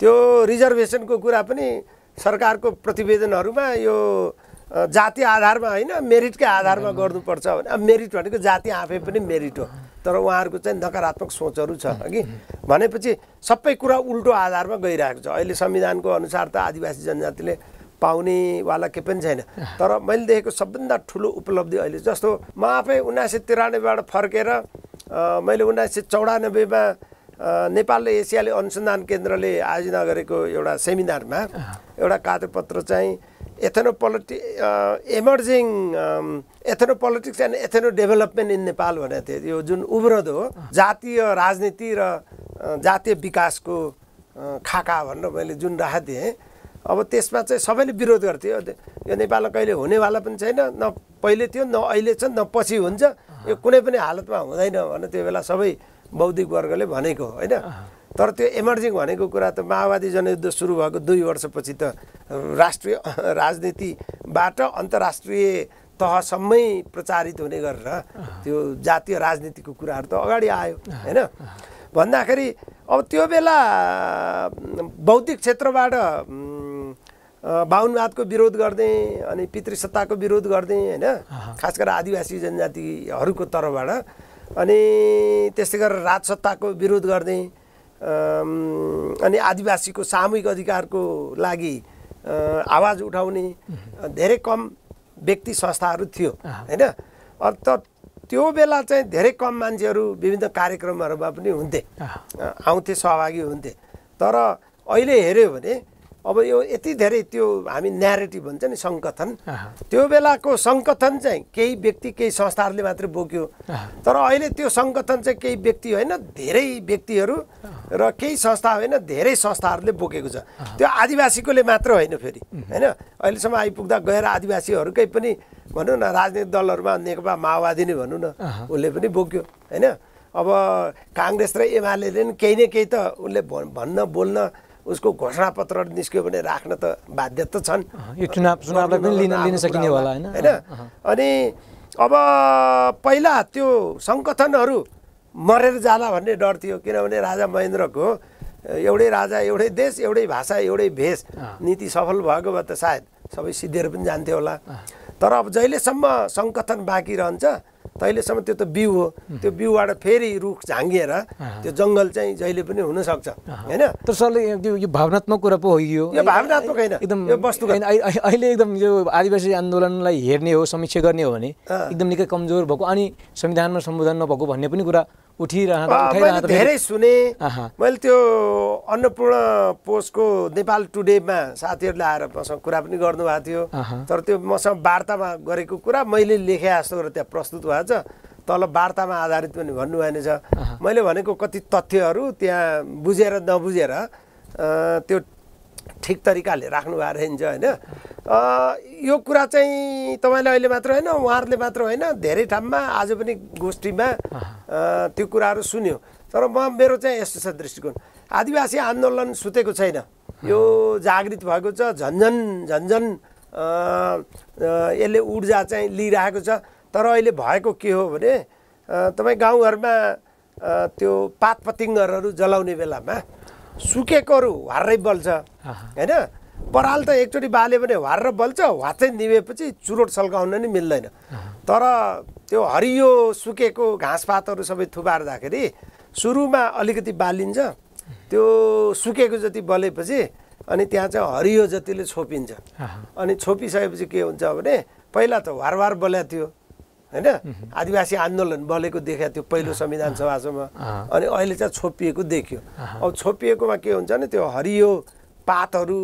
त्यो रिजर्भेसनको कुरा पनि सरकारको प्रतिवेदनहरूमा यो अ, जातीय आधारमा होइन मेरिटकै आधारमा गर्नुपर्छ भने अब मेरिट भनेको जाति आफै पनि मेरिट हो। तर उहाँहरूको चाहिँ नकारात्मक सोचहरू छ कि? भनेपछि सबै कुरा उल्टो आधारमा गइरहेको छ। अहिले संविधानको अनुसार त आदिवासी जनजातिले पाउनेवाला केही पनि छैन। तर मैले देखेको सबभन्दा ठुलो उपलब्धि अहिले जस्तो म आफै उन्नाइस सय तिरानब्बेबाट फर्केर मैले उन्नाइस सय चौरानब्बेमा नेपाल र एसियाली अनुसन्धान केन्द्रले आयोजना गरेको एउटा सेमिनारमा एउटा कागजपत्र चाहिँ एथेनोपोलिटि emerging ethnopolitics and ethno development in Nepal भनेको थियो. यो जुन उब्रदो हो जातीय राजनीति र अ, जातीय विकासको अ, खाका भनेर मैले जुन राखेको थिएँ अब त्यसमा चाहिँ सबैले विरोध गर्थ्यो। यो नेपालमा कहिले हुनेवाला पनि छैन न पहिले थियो न अहिले छ न पछि हुन्छ। यो कुनै पनि हालतमा हुँदैन भने त्यो बेला सबै बौद्धिक वर्गले भनेको होइन? तर त्यो इमर्जिङ भनेको कुरा त माओवादी जनयुद्ध सुरु भएको दुई वर्षपछि त राष्ट्रिय राजनीतिबाट अन्तर्राष्ट्रिय तहसम्मै प्रचारित हुने गरेर त्यो जातीय राजनीतिको कुराहरू त अगाडि आयो होइन? भन्दाखेरि अब त्यो बेला बौद्धिक क्षेत्रबाट बाहुनवादको विरोध गर्ने अनि पितृसत्ताको विरोध गर्ने होइन? खास गरेर आदिवासी जनजातिहरूको तर्फबाट अनि त्यस्तै गरेर राजसत्ताको विरोध गर्ने अनि आदिवासीको सामूहिक अधिकारको लागि आवाज उठाउने धेरै कम व्यक्ति संस्थाहरू थियो होइन? अब त त्यो बेला चाहिँ धेरै कम मान्छेहरू विभिन्न कार्यक्रमहरूमा पनि हुन्थे आउँथे सहभागी हुन्थे। तर अहिले हेऱ्यो भने अब यो यति धेरै त्यो हामी न्यारेटिभ भन्छ नि सङ्कथन। त्यो बेलाको सङ्कथन चाहिँ केही व्यक्ति केही संस्थाहरूले मात्रै बोक्यो। तर अहिले त्यो सङ्कथन चाहिँ केही व्यक्ति होइन धेरै व्यक्तिहरू र केही संस्था होइन धेरै संस्थाहरूले बोकेको छ। त्यो आदिवासीकोले मात्र होइन फेरि होइन? अहिलेसम्म आइपुग्दा गएर आदिवासीहरूकै पनि भनौँ न राजनीतिक दलहरूमा नेकपा माओवादी नै भनौँ न उसले पनि बोक्यो होइन? अब काङ्ग्रेस र एमाले पनि केही न केही त उसले भन्- भन्न बोल्न उसको घोषणापत्र निस्क्यो भने राख्न त बाध्य त छन्।
यो चुनाव चुनावलाई पनि लिन लिन सकिने होला होइन?
होइन? अनि अब पहिला त्यो सङ्कथनहरू मरेर जाला भन्ने डर थियो किनभने राजा महेन्द्रको एउटै राजा एउटै देश एउटै भाषा एउटै भेष नीति सफल भएको भए त सायद सबै सिद्धिएर पनि जान्थ्यो होला। तर अब जहिलेसम्म सङ्कथन बाँकी रहन्छ तहिलेसम्म त्यो त बिउ हो। त्यो बिउबाट फेरि रुख झाँगिएर त्यो जङ्गल चाहिँ जहिले पनि हुनसक्छ। होइन?
तर सरले यो यो भावनात्मक कुरा पो हो यो?
यो भावनात्मक होइन,
एकदम
यो
अहि- अहिले एकदम यो आदिवासी आन्दोलनलाई हेर्ने हो समीक्षा गर्ने हो भने। एकदम निकै कमजोर भएको। अनि संविधानमा सम्बोधन नभएको भन्ने पनि कुरा उठिरहँदा उठाइरहँदा
धेरै सुने। मैले त्यो अन्नपूर्ण पोस्टको नेपाल टुडेमा साथीहरूले आएर मसँग कुरा पनि गर्नुभएको थियो। तर त्यो मसँग वार्तामा गरेको कुरा मैले लेखे जस्तो गरेर त्यहाँ प्रस्तुत भएको छ तल वार्तामा आधारित पनि भन्नुभएन छ। मैले भनेको कति तथ्यहरू त्यहाँ बुझेर नबुझेर त्यो ठिक तरिकाले राख्नु भएको रहन्छ होइन? यो कुरा चाहिँ तपाईँले अहिले मात्र होइन उहाँहरूले मात्र होइन धेरै ठाउँमा आज पनि गोष्ठीमा त्यो कुराहरू सुन्यो। तर म मेरो चाहिँ यस्तो छ दृष्टिकोण। आदिवासी आन्दोलन सुतेको छैन। यो जागृत भएको छ झन्झन झन्झन यसले ऊर्जा चाहिँ लिइरहेको छ। तर अहिले भएको के हो भने तपाईँ गाउँघरमा त्यो पात पतिङ्गरहरू जलाउने बेलामा सुकेकोहरू वार्रै बल्छ। होइन? पराल त एकचोटि बाल्यो भने वार बल्छ वाचै निभेपछि चुरोट सल्काउन नि मिल्दैन। तर त्यो हरियो सुकेको घाँसपातहरू सबै थुपार्दाखेरि सुरुमा अलिकति बालिन्छ त्यो सुकेको जति बलेपछि अनि त्यहाँ चाहिँ हरियो जतिले छोपिन्छ। अनि छोपिसकेपछि के हुन्छ भने पहिला त वार वार बल्या थियो होइन? आदिवासी आन्दोलन बलेको देखाएको थियो पहिलो संविधान सभासम्म। अनि अहिले चाहिँ छोपिएको देखियो। अब छोपिएकोमा के हुन्छ भने त्यो हरियो पातहरू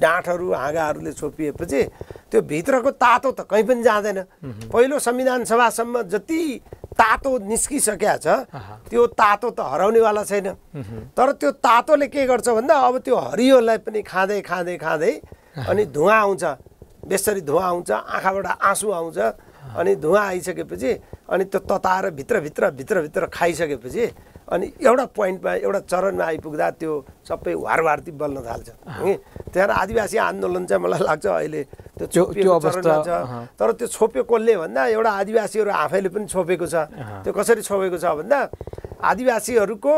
डाँठहरू हाँगाहरूले छोपिएपछि त्यो भित्रको तातो त कहीँ पनि जाँदैन। पहिलो संविधान सभासम्म जति तातो निस्किसकेका छ त्यो तातो त हराउनेवाला छैन। तर त्यो तातोले के गर्छ भन्दा अब त्यो हरियोलाई पनि खाँदै खाँदै खाँदै अनि धुवा आउँछ। बेसरी धुवा आउँछ आँखाबाट आँसु आउँछ अनि धुवा आइसकेपछि अनि त्यो तताएर भित्रभित्र भित्रभित्र खाइसकेपछि अनि एउटा पोइन्टमा एउटा चरणमा आइपुग्दा त्यो सबै वारवार्ती बल्न थाल्छ। कि त्यहाँ आदिवासी आन्दोलन चाहिँ मलाई लाग्छ अहिले त्यो छोपिएको
अवस्था,
चरणमा छ। तर त्यो छोप्यो कसले भन्दा एउटा आदिवासीहरू आफैले पनि छोपेको छ। त्यो कसरी छोपेको छ भन्दा आदिवासीहरूको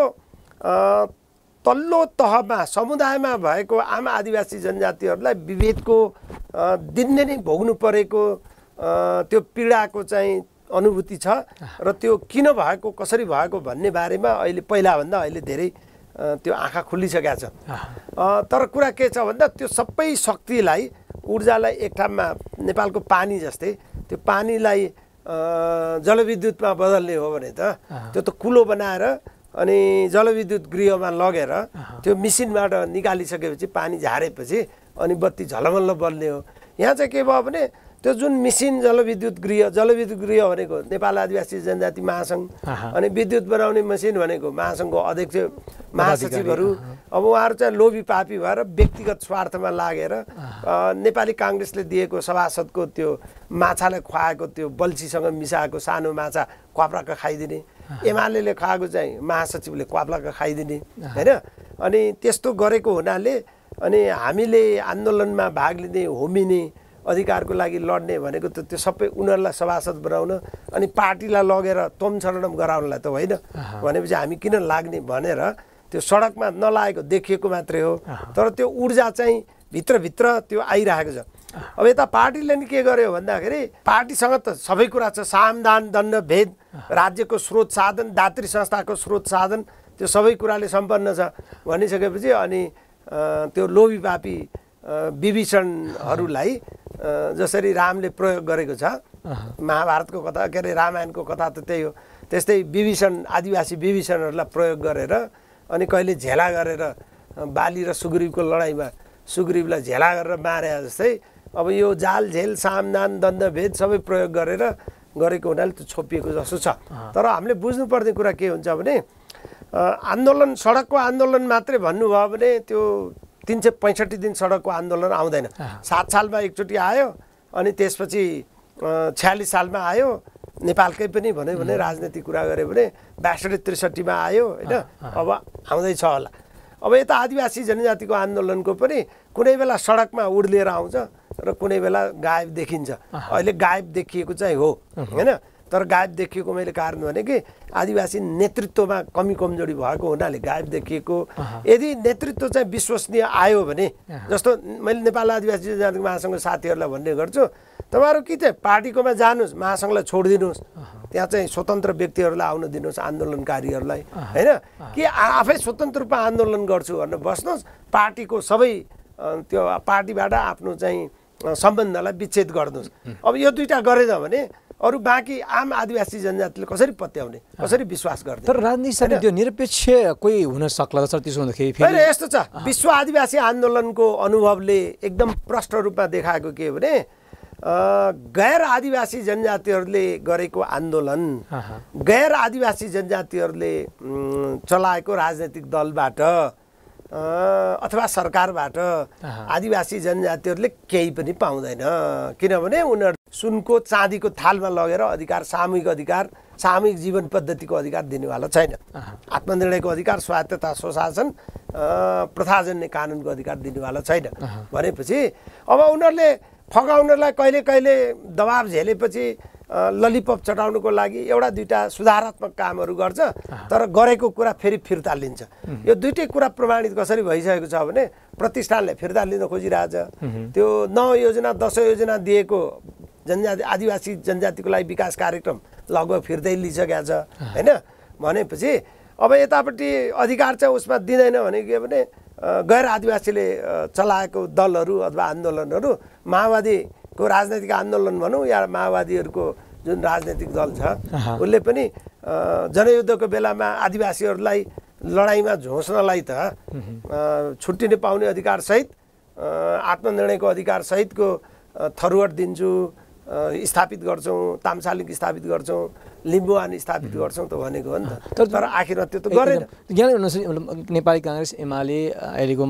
तल्लो तहमा समुदायमा भएको आम आदिवासी जनजातिहरूलाई विभेदको दिनले नै भोग्नु परेको त्यो पीडाको चाहिँ अनुभूति छ र त्यो किन भएको कसरी भएको भन्ने बारेमा अहिले पहिलाभन्दा अहिले धेरै त्यो आँखा खुलिसकेका छ। तर कुरा के छ भन्दा त्यो सबै शक्तिलाई ऊर्जालाई एक ठाउँमा नेपालको पानी जस्तै त्यो पानीलाई जलविद्युतमा बदल्ने हो भने त त्यो त कुलो बनाएर अनि जलविद्युत गृहमा लगेर त्यो मिसिनबाट निकालिसकेपछि पानी झारेपछि अनि बत्ती झलमल्ल बल्ने हो। यहाँ चाहिँ के भयो भने त्यो जुन मिसिन जलविद्युत गृह जलविद्युत गृह भनेको नेपाल आदिवासी जनजाति महासङ्घ। अनि विद्युत बनाउने मसिन भनेको महासङ्घको अध्यक्ष महासचिवहरू। अब उहाँहरू चाहिँ लोभी पापी भएर व्यक्तिगत स्वार्थमा लागेर नेपाली काङ्ग्रेसले दिएको सभासदको त्यो माछालाई खुवाएको त्यो बल्छीसँग मिसाएको सानो माछा क्वाप्राका खाइदिने। एमाले खुवाएको चाहिँ महासचिवले क्वाप्लाका खाइदिने होइन? अनि त्यस्तो गरेको हुनाले अनि हामीले आन्दोलनमा भाग लिने होमिने अधिकारको लागि लड्ने भनेको त त्यो सबै उनीहरूलाई सभासद बनाउन अनि पार्टीलाई लगेर तोमछरणम गराउनलाई त होइन। भनेपछि हामी किन लाग्ने भनेर त्यो सडकमा नलागेको देखिएको मात्रै हो। तर त्यो ऊर्जा चाहिँ भित्रभित्र त्यो आइरहेको छ। अब यता पार्टीले नि के गर्यो भन्दाखेरि पार्टीसँग त सबै कुरा छ। सामदान दण्ड भेद राज्यको स्रोत साधन दात्री संस्थाको स्रोत साधन त्यो सबै कुराले सम्पन्न छ। भनिसकेपछि अनि त्यो लोभी पापी विभीषणहरूलाई जसरी रामले प्रयोग गरेको छ महाभारतको कथा के अरे रामायणको कथा त त्यही हो। त्यस्तै विभीषण आदिवासी विभीषणहरूलाई प्रयोग गरेर अनि कहिले झेला गरेर बाली र सुग्रीवको लडाइँमा सुग्रीवलाई झेला गरेर मारे जस्तै अब यो जाल झेल सामदान दण्डभेद सबै प्रयोग गरेर गरेको हुनाले त्यो छोपिएको जस्तो छ। तर हामीले बुझ्नुपर्ने कुरा के हुन्छ भने आन्दोलन सडकको आन्दोलन मात्रै भन्नुभयो भने त्यो तिन सय पैँसठी दिन सडकको आन्दोलन आउँदैन। सात सालमा एकचोटि आयो अनि त्यसपछि छ्यालिस सालमा आयो। नेपालकै पनि भन्यो भने राजनीतिक कुरा गऱ्यो भने ब्यासठी त्रिसठीमा आयो होइन? अब आउँदैछ होला। अब यता आदिवासी जनजातिको आन्दोलनको पनि कुनै बेला सडकमा उड्लिएर आउँछ र कुनै बेला गायब देखिन्छ। अहिले गायब देखिएको चाहिँ हो होइन? तर गायब देखिएको मैले कारण भने कि आदिवासी नेतृत्वमा कमी कमजोरी भएको हुनाले गायब देखिएको। यदि नेतृत्व चाहिँ विश्वसनीय आयो भने जस्तो मैले नेपाल आदिवासी जनजाति महासङ्घ साथीहरूलाई भन्ने गर्छु तपाईँहरू कि चाहिँ पार्टीकोमा जानुहोस् महासङ्घलाई छोडिदिनुहोस्। त्यहाँ चाहिँ स्वतन्त्र व्यक्तिहरूलाई आउन दिनुहोस् आन्दोलनकारीहरूलाई। होइन? कि आफै स्वतन्त्र रूपमा आन्दोलन गर्छु भनेर बस्नुहोस् पार्टीको सबै त्यो पार्टीबाट आफ्नो चाहिँ सम्बन्धलाई विच्छेद गरिदिनुहोस् अब यो दुइटा गरेन भने अरू बाँकी आम आदिवासी जनजातिले कसरी पत्याउने कसरी विश्वास गर्ने?
तर राजनीतिसँग त्यो निरपेक्ष कोही हुन सक्ला सर त्यसो हुँदाखेरि फेरि
यस्तो छ। विश्व आदिवासी आन्दोलनको अनुभवले एकदम प्रष्ट रूपमा देखाएको के भने गैर आदिवासी जनजातिहरूले गरेको आन्दोलन। गैर आदिवासी जनजातिहरूले चलाएको राजनैतिक दलबाट अथवा सरकारबाट आदिवासी जनजातिहरूले केही पनि पाउँदैन। किनभने उनीहरू सुनको चाँदीको थालमा लगेर अधिकार सामूहिक अधिकार सामूहिक जीवन पद्धतिको अधिकार दिनेवाला छैन। आत्मनिर्णयको अधिकार स्वायत्तता स्वशासन प्रथाजन्य कानुनको अधिकार दिनेवाला छैन। भनेपछि अब उनीहरूले फगाउनलाई कहिले कहिले दबाब झेलेपछि ललिपप चटाउनुको लागि एउटा दुइटा सुधारात्मक कामहरू गर्छ तर गरेको कुरा फेरि फिर्ता लिन्छ। यो दुइटै कुरा प्रमाणित कसरी भइसकेको छ भने प्रतिष्ठानले फिर्ता लिन खोजिरहेछ। त्यो नौ योजना दसौँ योजना दिएको जनजाति आदिवासी जनजातिको लागि विकास कार्यक्रम लगभग फिर्तै लिइसकेको छ होइन? भनेपछि अब यतापट्टि अधिकार चाहिँ उसमा दिँदैन भने के भने गैर आदिवासीले चलाएको दलहरू अथवा आन्दोलनहरू माओवादीको राजनैतिक आन्दोलन भनौँ या माओवादीहरूको जुन राजनैतिक दल छ उसले पनि जनयुद्धको बेलामा आदिवासीहरूलाई लडाइँमा झोस्नलाई त छुट्टिने पाउने अधिकार सहित अ, आत्मनिर्णयको अधिकार सहितको अ, थरुवट दिन्छु स्थापित गर्छौँ तामसालिक स्थापित गर्छौँ। लिम्बुवान स्थापित गर्छौँ त भनेको हो नि त।
तर-
आखिरमा त्यो त गरेन।
ज्ञान हुनुहुन्छ नेपाली काङ्ग्रेस एमाले अहिलेको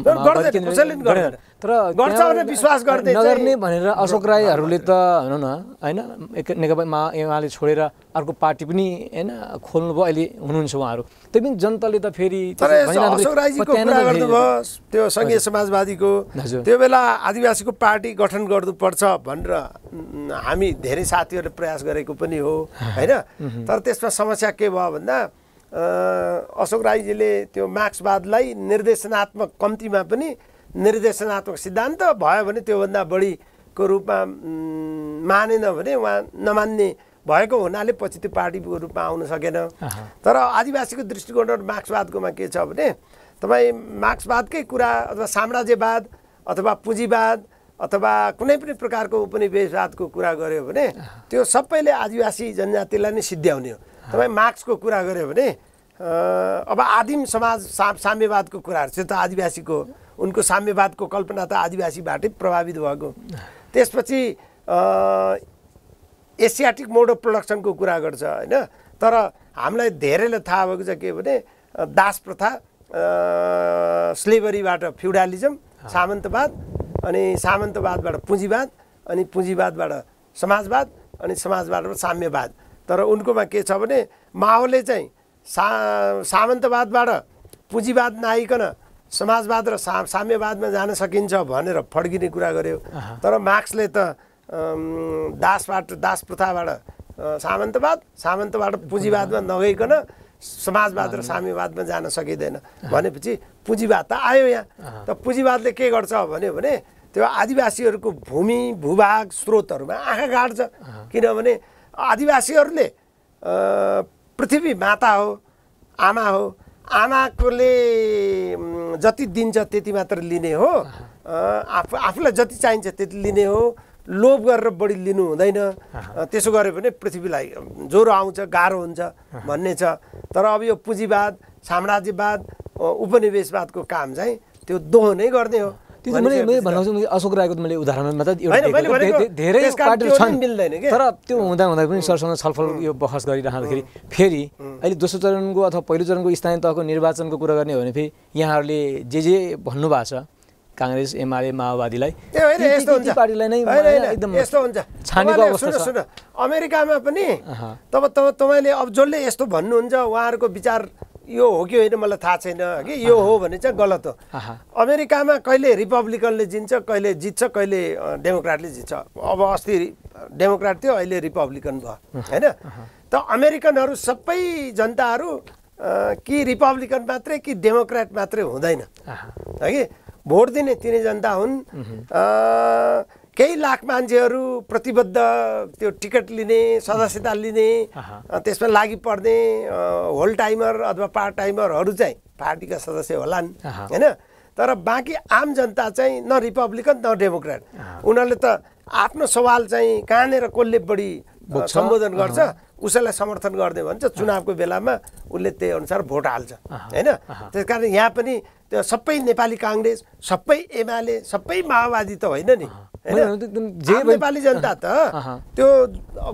तर गर्छ
त्यहाँ
भनेर विश्वास गर्दै
नगर्ने भनेर अशोक राईहरूले त भनौँ न होइन? नेकपा एमाले छोडेर अर्को पार्टी पनि होइन? खोल्नुभयो अहिले हुनुहुन्छ उहाँहरू। त्यो पनि जनताले त फेरि
त्यो सङ्घीय समाजवादीको। त्यो बेला आदिवासीको पार्टी गठन गर्नुपर्छ भनेर हामी धेरै साथीहरूले प्रयास गरेको पनि हो। होइन? तर त्यसमा समस्या के भयो भन्दा अशोक राईजीले त्यो मार्क्सवादलाई निर्देशनात्मक कम्तीमा पनि निर्देशनात्मक सिद्धान्त भयो भने त्योभन्दा बढीको रूपमा मानेन भने उहाँ नमान्ने भएको हुनाले पछि त्यो पार्टीको रूपमा आउन सकेन। तर आदिवासीको दृष्टिकोणबाट मार्क्सवादकोमा के छ भने तपाईँ मार्क्सवादकै कुरा अथवा साम्राज्यवाद अथवा पुँजीवाद अथवा कुनै पनि प्रकारको उपनिवेशवादको कुरा गऱ्यो भने त्यो सबैले आदिवासी जनजातिलाई नै सिद्ध्याउने हो। तपाईँ मार्क्सको कुरा गऱ्यो भने अब आदिम समाज सा साम्यवादको कुराहरू चाहिँ त आदिवासीको उनको साम्यवादको कल्पना त आदिवासीबाटै प्रभावित भएको। त्यसपछि एसियाटिक मोड अफ प्रडक्सनको कुरा गर्छ होइन? तर हामीलाई धेरैलाई थाहा भएको छ के भने दास प्रथा स्लेभरीबाट फ्युडालिजम सामन्तवाद अनि सामन्तवादबाट पुँजीवाद अनि पुँजीवादबाट समाजवाद अनि समाजवादबाट साम्यवाद। तर उनकोमा के छ भने माओले चाहिँ सा सामन्तवादबाट पुँजीवाद नआइकन समाजवाद र सा साम्यवादमा जान सकिन्छ भनेर फड्किने कुरा गर्यो। तर मार्क्सले त दासबाट दास प्रथाबाट सामन्तवाद सामन्तबाट पुँजीवादमा नगइकन समाजवाद र साम्यवादमा जान सकिँदैन। भनेपछि पुँजीवाद त आयो यहाँ। त पुँजीवादले के गर्छ भन्यो भने त्यो आदिवासीहरूको भूमि भूभाग स्रोतहरूमा आँखा गाड्छ। किनभने आदिवासीहरूले पृथ्वी माता हो आमा हो। आमाकोले जति दिन्छ त्यति मात्र लिने हो। आफू आफूलाई जति चाहिन्छ त्यति लिने हो। लोभ गरेर बढी लिनु हुँदैन। त्यसो गऱ्यो भने पृथ्वीलाई ज्वरो आउँछ गाह्रो हुन्छ भन्ने छ। तर अब यो पुँजीवाद साम्राज्यवाद उपनिवेशवादको काम चाहिँ त्यो दोहो नै गर्ने हो।
मैले मैले
त-
अशोक राईको त मैले उदाहरण मात्र एउटा
होइन, मैले
दिएको।
भनेको
धे- धेरै पार्टीहरू छन्? तर त्यो हुँदा हुँदा पनि सरसँग छलफल यो बहस गरिरहँदाखेरि फेरि अहिले दोस्रो चरणको अथवा पहिलो चरणको स्थानीय तहको निर्वाचनको कुरा गर्ने हो भने फेरि यहाँहरूले जे जे भन्नुभएको छ काङ्ग्रेस एमाले माओवादीलाई पार्टीलाई नै एकदम
यस्तो हुन्छ।
छानेको अवस्था
सुन अमेरिकामा पनि। तब तब तपाईँले अब जसले यस्तो भन्नुहुन्छ उहाँहरूको विचार यो हो कि होइन मलाई थाहा छैन कि यो हो भने चाहिँ गलत हो। अमेरिकामा कहिले रिपब्लिकनले जित्छ कहिले जित्छ कहिले डेमोक्राटले जित्छ। अब अस्ति डेमोक्राट थियो अहिले रिपब्लिकन भयो होइन? त अमेरिकनहरू सबै जनताहरू कि रिपब्लिकन मात्रै कि डेमोक्राट मात्रै हुँदैन। है कि? भोट दिने तिनै जनता हुन् केही लाख मान्छेहरू प्रतिबद्ध त्यो टिकट लिने सदस्यता लिने त्यसमा लागि पर्ने होल टाइमर अथवा पार्ट टाइमरहरू चाहिँ पार्टीका सदस्य होलान्। होइन? तर बाँकी आम जनता चाहिँ न रिपब्लिकन न डेमोक्रेट। उनीहरूले त आफ्नो सवाल चाहिँ कहाँनिर कसले बढी? सम्बोधन गर्छ उसैलाई समर्थन गर्ने भन्छ चुनावको बेलामा। उसले त्यही अनुसार भोट हाल्छ। होइन? त्यस कारण यहाँ पनि त्यो सबै नेपाली काङ्ग्रेस सबै एमाले सबै माओवादी त होइन नि।
जे
नेपाली जनता त। त्यो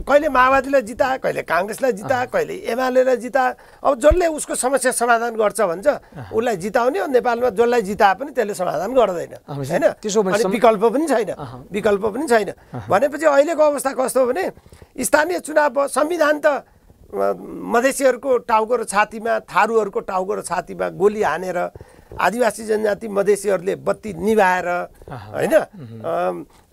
कहिले माओवादीलाई जिता कहिले काङ्ग्रेसलाई जिता कहिले एमालेलाई जिता। अब जसले उसको समस्या समाधान गर्छ भन्छ उसलाई जिताउने नेपालमा जसलाई जिताए पनि त्यसले समाधान गर्दैन। होइन? अनि विकल्प पनि छैन। विकल्प पनि छैन। भनेपछि अहिलेको अवस्था कस्तो हो भने स्थानीय चुनाव संविधान त मधेसीहरूको टाउको र छातीमा थारूहरूको टाउको र छातीमा गोली हानेर आदिवासी जनजाति मधेसीहरूले बत्ती निभाएर होइन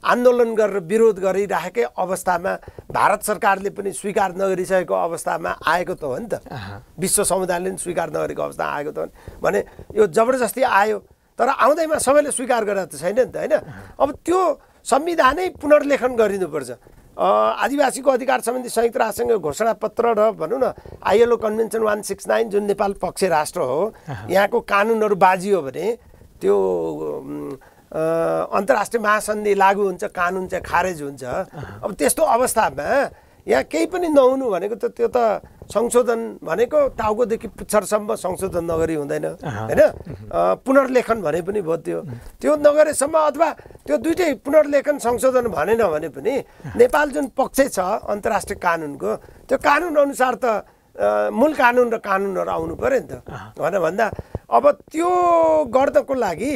आन्दोलन गरेर विरोध गरिराखेकै अवस्थामा भारत सरकारले पनि स्वीकार नगरिसकेको अवस्थामा आएको त हो नि त। विश्व समुदायले पनि स्वीकार नगरेको अवस्था आएको त हो भने यो जबरजस्ती आयो तर आउँदैमा सबैले स्वीकार गरेर त छैन नि त होइन। अब त्यो संविधानै पुनर्लेखन गरिनुपर्छ। आदिवासीको अधिकार सम्बन्धी संयुक्त राष्ट्रसङ्घ घोषणा पत्र र भनौँ न ILO convention one six nine जुन नेपाल पक्ष राष्ट्र हो यहाँको कानुनहरू बाजियो भने त्यो अन्तर्राष्ट्रिय महासन्धि लागू हुन्छ कानुन चाहिँ खारेज हुन्छ। अब त्यस्तो अवस्थामा यहाँ केही पनि नहुनु भनेको त त्यो त संशोधन भनेको टाउकोदेखि पुच्छरसम्म संशोधन नगरी हुँदैन होइन? पुनर्लेखन भने पनि भयो त्यो। त्यो नगरेसम्म अथवा त्यो दुइटै पुनर्लेखन संशोधन भनेन भने पनि नेपाल जुन पक्ष छ अन्तर्राष्ट्रिय कानुनको त्यो कानुन अनुसार त मूल कानुन र कानुनहरू आउनु पऱ्यो नि त। भनेर भन्दा अब त्यो गर्नको लागि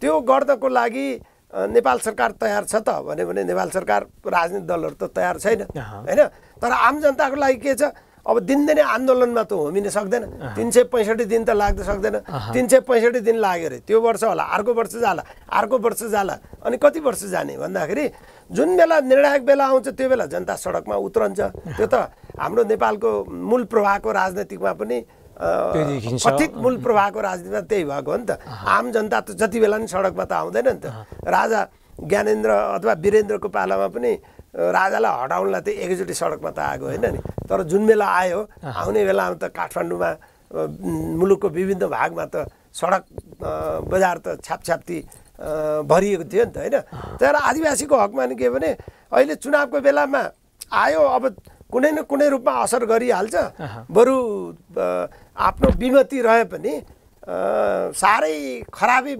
त्यो गर्नको लागि नेपाल सरकार तयार छ त भन्यो भने नेपाल सरकार राजनीतिक दलहरू त तयार छैन। होइन? तर आम जनताको लागि के छ अब दिनदिनै आन्दोलनमा त होमिन सक्दैन। तिन सय पैँसठी दिन त लाग्न सक्दैन। तिन सय पैँसठी दिन लाग्यो अरे त्यो वर्ष होला अर्को वर्ष जाला अर्को वर्ष जाला अनि कति वर्ष जाने भन्दाखेरि जुन बेला निर्णायक बेला आउँछ त्यो बेला जनता सडकमा उत्रन्छ। त्यो त हाम्रो नेपालको मूल प्रवाहको राजनीतिकमा पनि। कथित मूल प्रवाहको राजनीतिमा त्यही भएको हो नि त। आम जनता त जति बेला नि सडकमा त आउँदैन नि त। राजा ज्ञानेन्द्र अथवा वीरेन्द्रको पालामा पनि राजालाई हटाउनलाई त एकैचोटि सडकमा त आएको होइन नि। तर जुन बेला आयो आउने बेलामा त काठमाडौँमा मुलुकको विभिन्न भागमा त सडक बजार त छ्यापछ्याप्ती भरिएको थियो नि त होइन। तर आदिवासीको हकमा नि के भने अहिले चुनावको बेलामा आयो अब कुनै न कुनै रूपमा असर गरिहाल्छ। बरु आफ्नो विमति रहे पनि साह्रै खराबी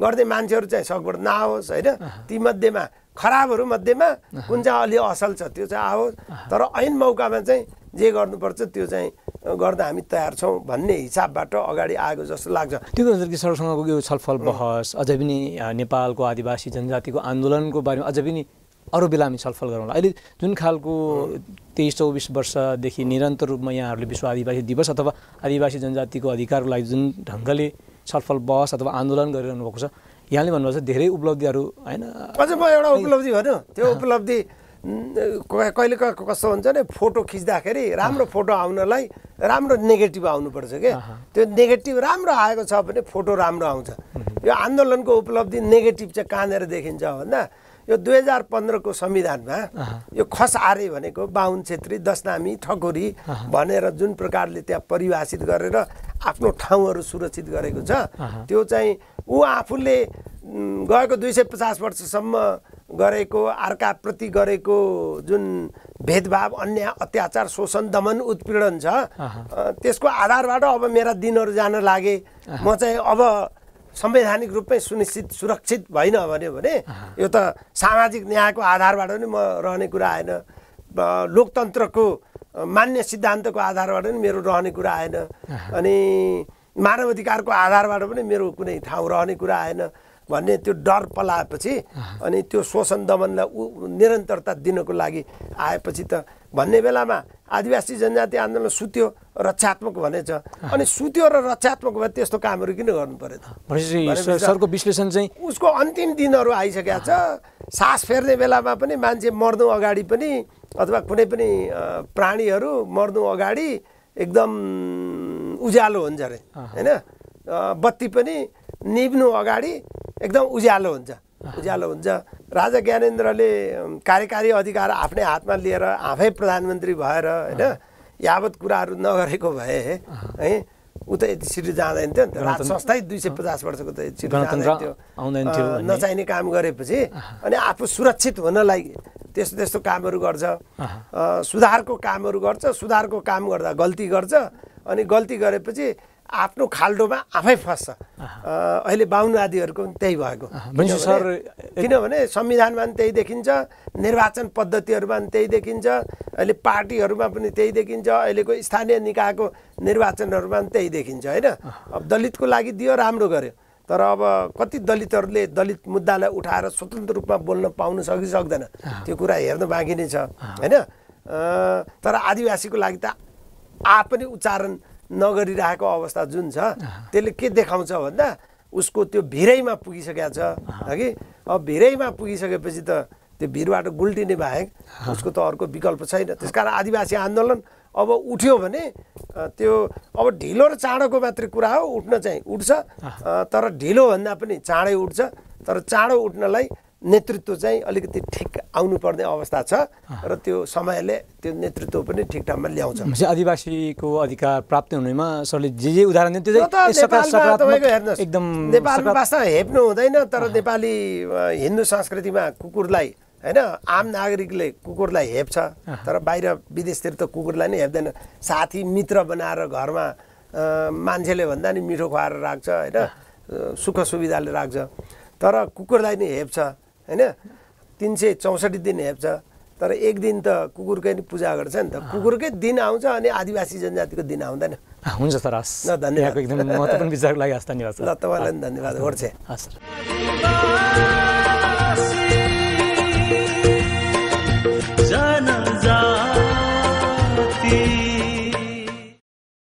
गर्ने मान्छेहरू चाहिँ सकबाट नआओस् होइन? तीमध्येमा खराबहरू मध्येमा कुन चाहिँ अलि असल छ त्यो चाहिँ आओस्। तर ऐन मौकामा चाहिँ जे गर्नुपर्छ त्यो चाहिँ गर्न हामी तयार छौँ भन्ने हिसाबबाट अगाडि आएको जस्तो लाग्छ।
त्यो कि सरसँगको यो छलफल बहस अझै पनि नेपालको आदिवासी जनजातिको आन्दोलनको बारेमा अझै पनि अरू बेला हामी छलफल गरौँला। अहिले जुन खालको तेइस चौबिस वर्षदेखि निरन्तर रूपमा यहाँहरूले विश्व आदिवासी दिवस अथवा आदिवासी जनजातिको अधिकारको लागि जुन ढङ्गले छलफल बहस अथवा आन्दोलन गरिरहनु भएको छ यहाँले भन्नुभएको छ धेरै उपलब्धिहरू होइन
अझ म एउटा उपलब्धि भनौँ त्यो उपलब्धि न, कहिले कस्तो हुन्छ भने फोटो खिच्दाखेरि राम्रो फोटो आउनलाई राम्रो नेगेटिभ आउनुपर्छ क्या त्यो नेगेटिभ राम्रो आएको छ भने फोटो राम्रो आउँछ। यो आन्दोलनको उपलब्धि नेगेटिभ चाहिँ कहाँनिर देखिन्छ भन्दा यो दुई हजार पन्ध्रको संविधानमा यो खस आरे भनेको बाहुन छेत्री दशनामी ठकुरी भनेर जुन प्रकारले त्यहाँ परिभाषित गरेर आफ्नो ठाउँहरू सुरक्षित गरेको छ त्यो चाहिँ ऊ आफूले गएको दुई सय पचास वर्षसम्म गरेको अर्काप्रति गरेको जुन भेदभाव अन्याय अत्याचार शोषण दमन उत्पीडन छ त्यसको आधारबाट अब मेरा दिनहरू जान लागे। म चाहिँ अब संवैधानिक रूपमै सुनिश्चित सुरक्षित भइन भन्यो भने यो त सामाजिक न्यायको आधारबाट पनि म रहने कुरा आएन। लोकतन्त्रको मान्य सिद्धान्तको आधारबाट पनि मेरो रहने कुरा आएन। अनि मानव अधिकारको आधारबाट पनि मेरो कुनै ठाउँ रहने कुरा आएन भन्ने त्यो डर पलाएपछि अनि त्यो शोषण दमनलाई निरन्तरता दिनको लागि आएपछि त भन्ने बेलामा आदिवासी जनजाति आन्दोलन सुत्यो रक्षात्मक भनेछ अनि सुत्यो र रक्षात्मक भए त्यस्तो कामहरू किन गर्नु
सर- सरको विश्लेषण चाहिँ
उसको अन्तिम दिनहरू आइसकेका छ। सास फेर्ने बेलामा पनि मान्छे मर्नु अगाडि पनि अथवा कुनै पनि प्राणीहरू मर्नु अगाडि एकदम उज्यालो हुन्छ अरे होइन? बत्ती पनि निभ्नु अगाडि एकदम उज्यालो हुन्छ। उज्यालो हुन्छ। राजा ज्ञानेन्द्रले कार्यकारी अधिकार आफ्नै हातमा लिएर आफै प्रधानमन्त्री भएर होइन यावत कुराहरू नगरेको भए है ऊ त यसरी जाँदैन थियो नि त। राज संस्थै दुई सय पचास वर्षको त
गणतन्त्र
जाँदैन थियो। नचाहिने काम गरेपछि अनि आफू सुरक्षित हुनलाई त्यस्तो त्यस्तो कामहरू गर्छ। सुधारको कामहरू गर्छ सुधारको काम गर्दा गल्ती गर्छ। अनि गल्ती गरेपछि आफ्नो खाल्डोमा आफै फस्छ। अहिले बाहुनवादीहरूको पनि त्यही भएको।
सर,
किनभने- संविधानमा पनि त्यही देखिन्छ निर्वाचन पद्धतिहरूमा पनि त्यही देखिन्छ अहिले पार्टीहरूमा पनि त्यही देखिन्छ अहिलेको स्थानीय निकायको निर्वाचनहरूमा पनि त्यही देखिन्छ होइन? अब दलितको लागि दियो राम्रो गर्यो। तर अब कति दलितहरूले दलित मुद्दालाई उठाएर स्वतन्त्र रूपमा बोल्न पाउन सक्छ कि सक्दैन त्यो कुरा हेर्न बाँकी नै छ होइन? तर आदिवासीको लागि त आ पनि उच्चारण नगरिरहेको अवस्था जुन छ त्यसले के देखाउँछ भन्दा उसको त्यो भिरैमा पुगिसकेको छ। हगि अब भिरैमा पुगिसकेपछि त त्यो भिरबाट गुल्टिने बाहेक उसको त अर्को विकल्प छैन। त्यस कारण आदिवासी आन्दोलन अब उठ्यो भने त्यो अब ढिलो र चाँडोको मात्रै कुरा हो उठ्न चाहिँ उठ्छ। तर ढिलोभन्दा पनि चाँडै उठ्छ। तर चाँडो उठ्नलाई नेतृत्व चाहिँ अलिकति ठिक आउनुपर्ने अवस्था छ र त्यो समयले त्यो नेतृत्व पनि ठिक ठाउँमा ल्याउँछ।
आदिवासीको अधिकार प्राप्त हुनेमा सरले जे जे उदाहरण एकदम
नेपालमा वास्तव हेप्नु हुँदैन तर नेपाली हिन्दू संस्कृतिमा कुकुरलाई होइन आम नागरिकले कुकुरलाई हेप्छ तर बाहिर विदेशतिर त कुकुरलाई नै हेप्दैन। साथी मित्र बनाएर घरमा मान्छेले भन्दा नि मिठो खुवाएर राख्छ होइन सुख सुविधाले राख्छ। तर कुकुरलाई नै हेप्छ। होइन? तिन सय चौसठी दिन हेप्छ। तर एक दिन त कुकुरकै पूजा गर्छ नि त। कुकुरकै दिन आउँछ अनि आदिवासी जनजातिको दिन आउँदैन।
हुन्छ सर। हस्।
धन्यवाद।
महत्त्वपूर्ण विचारको लागि हस् धन्यवाद
ल तपाईँलाई पनि धन्यवाद। गर्छ
हस्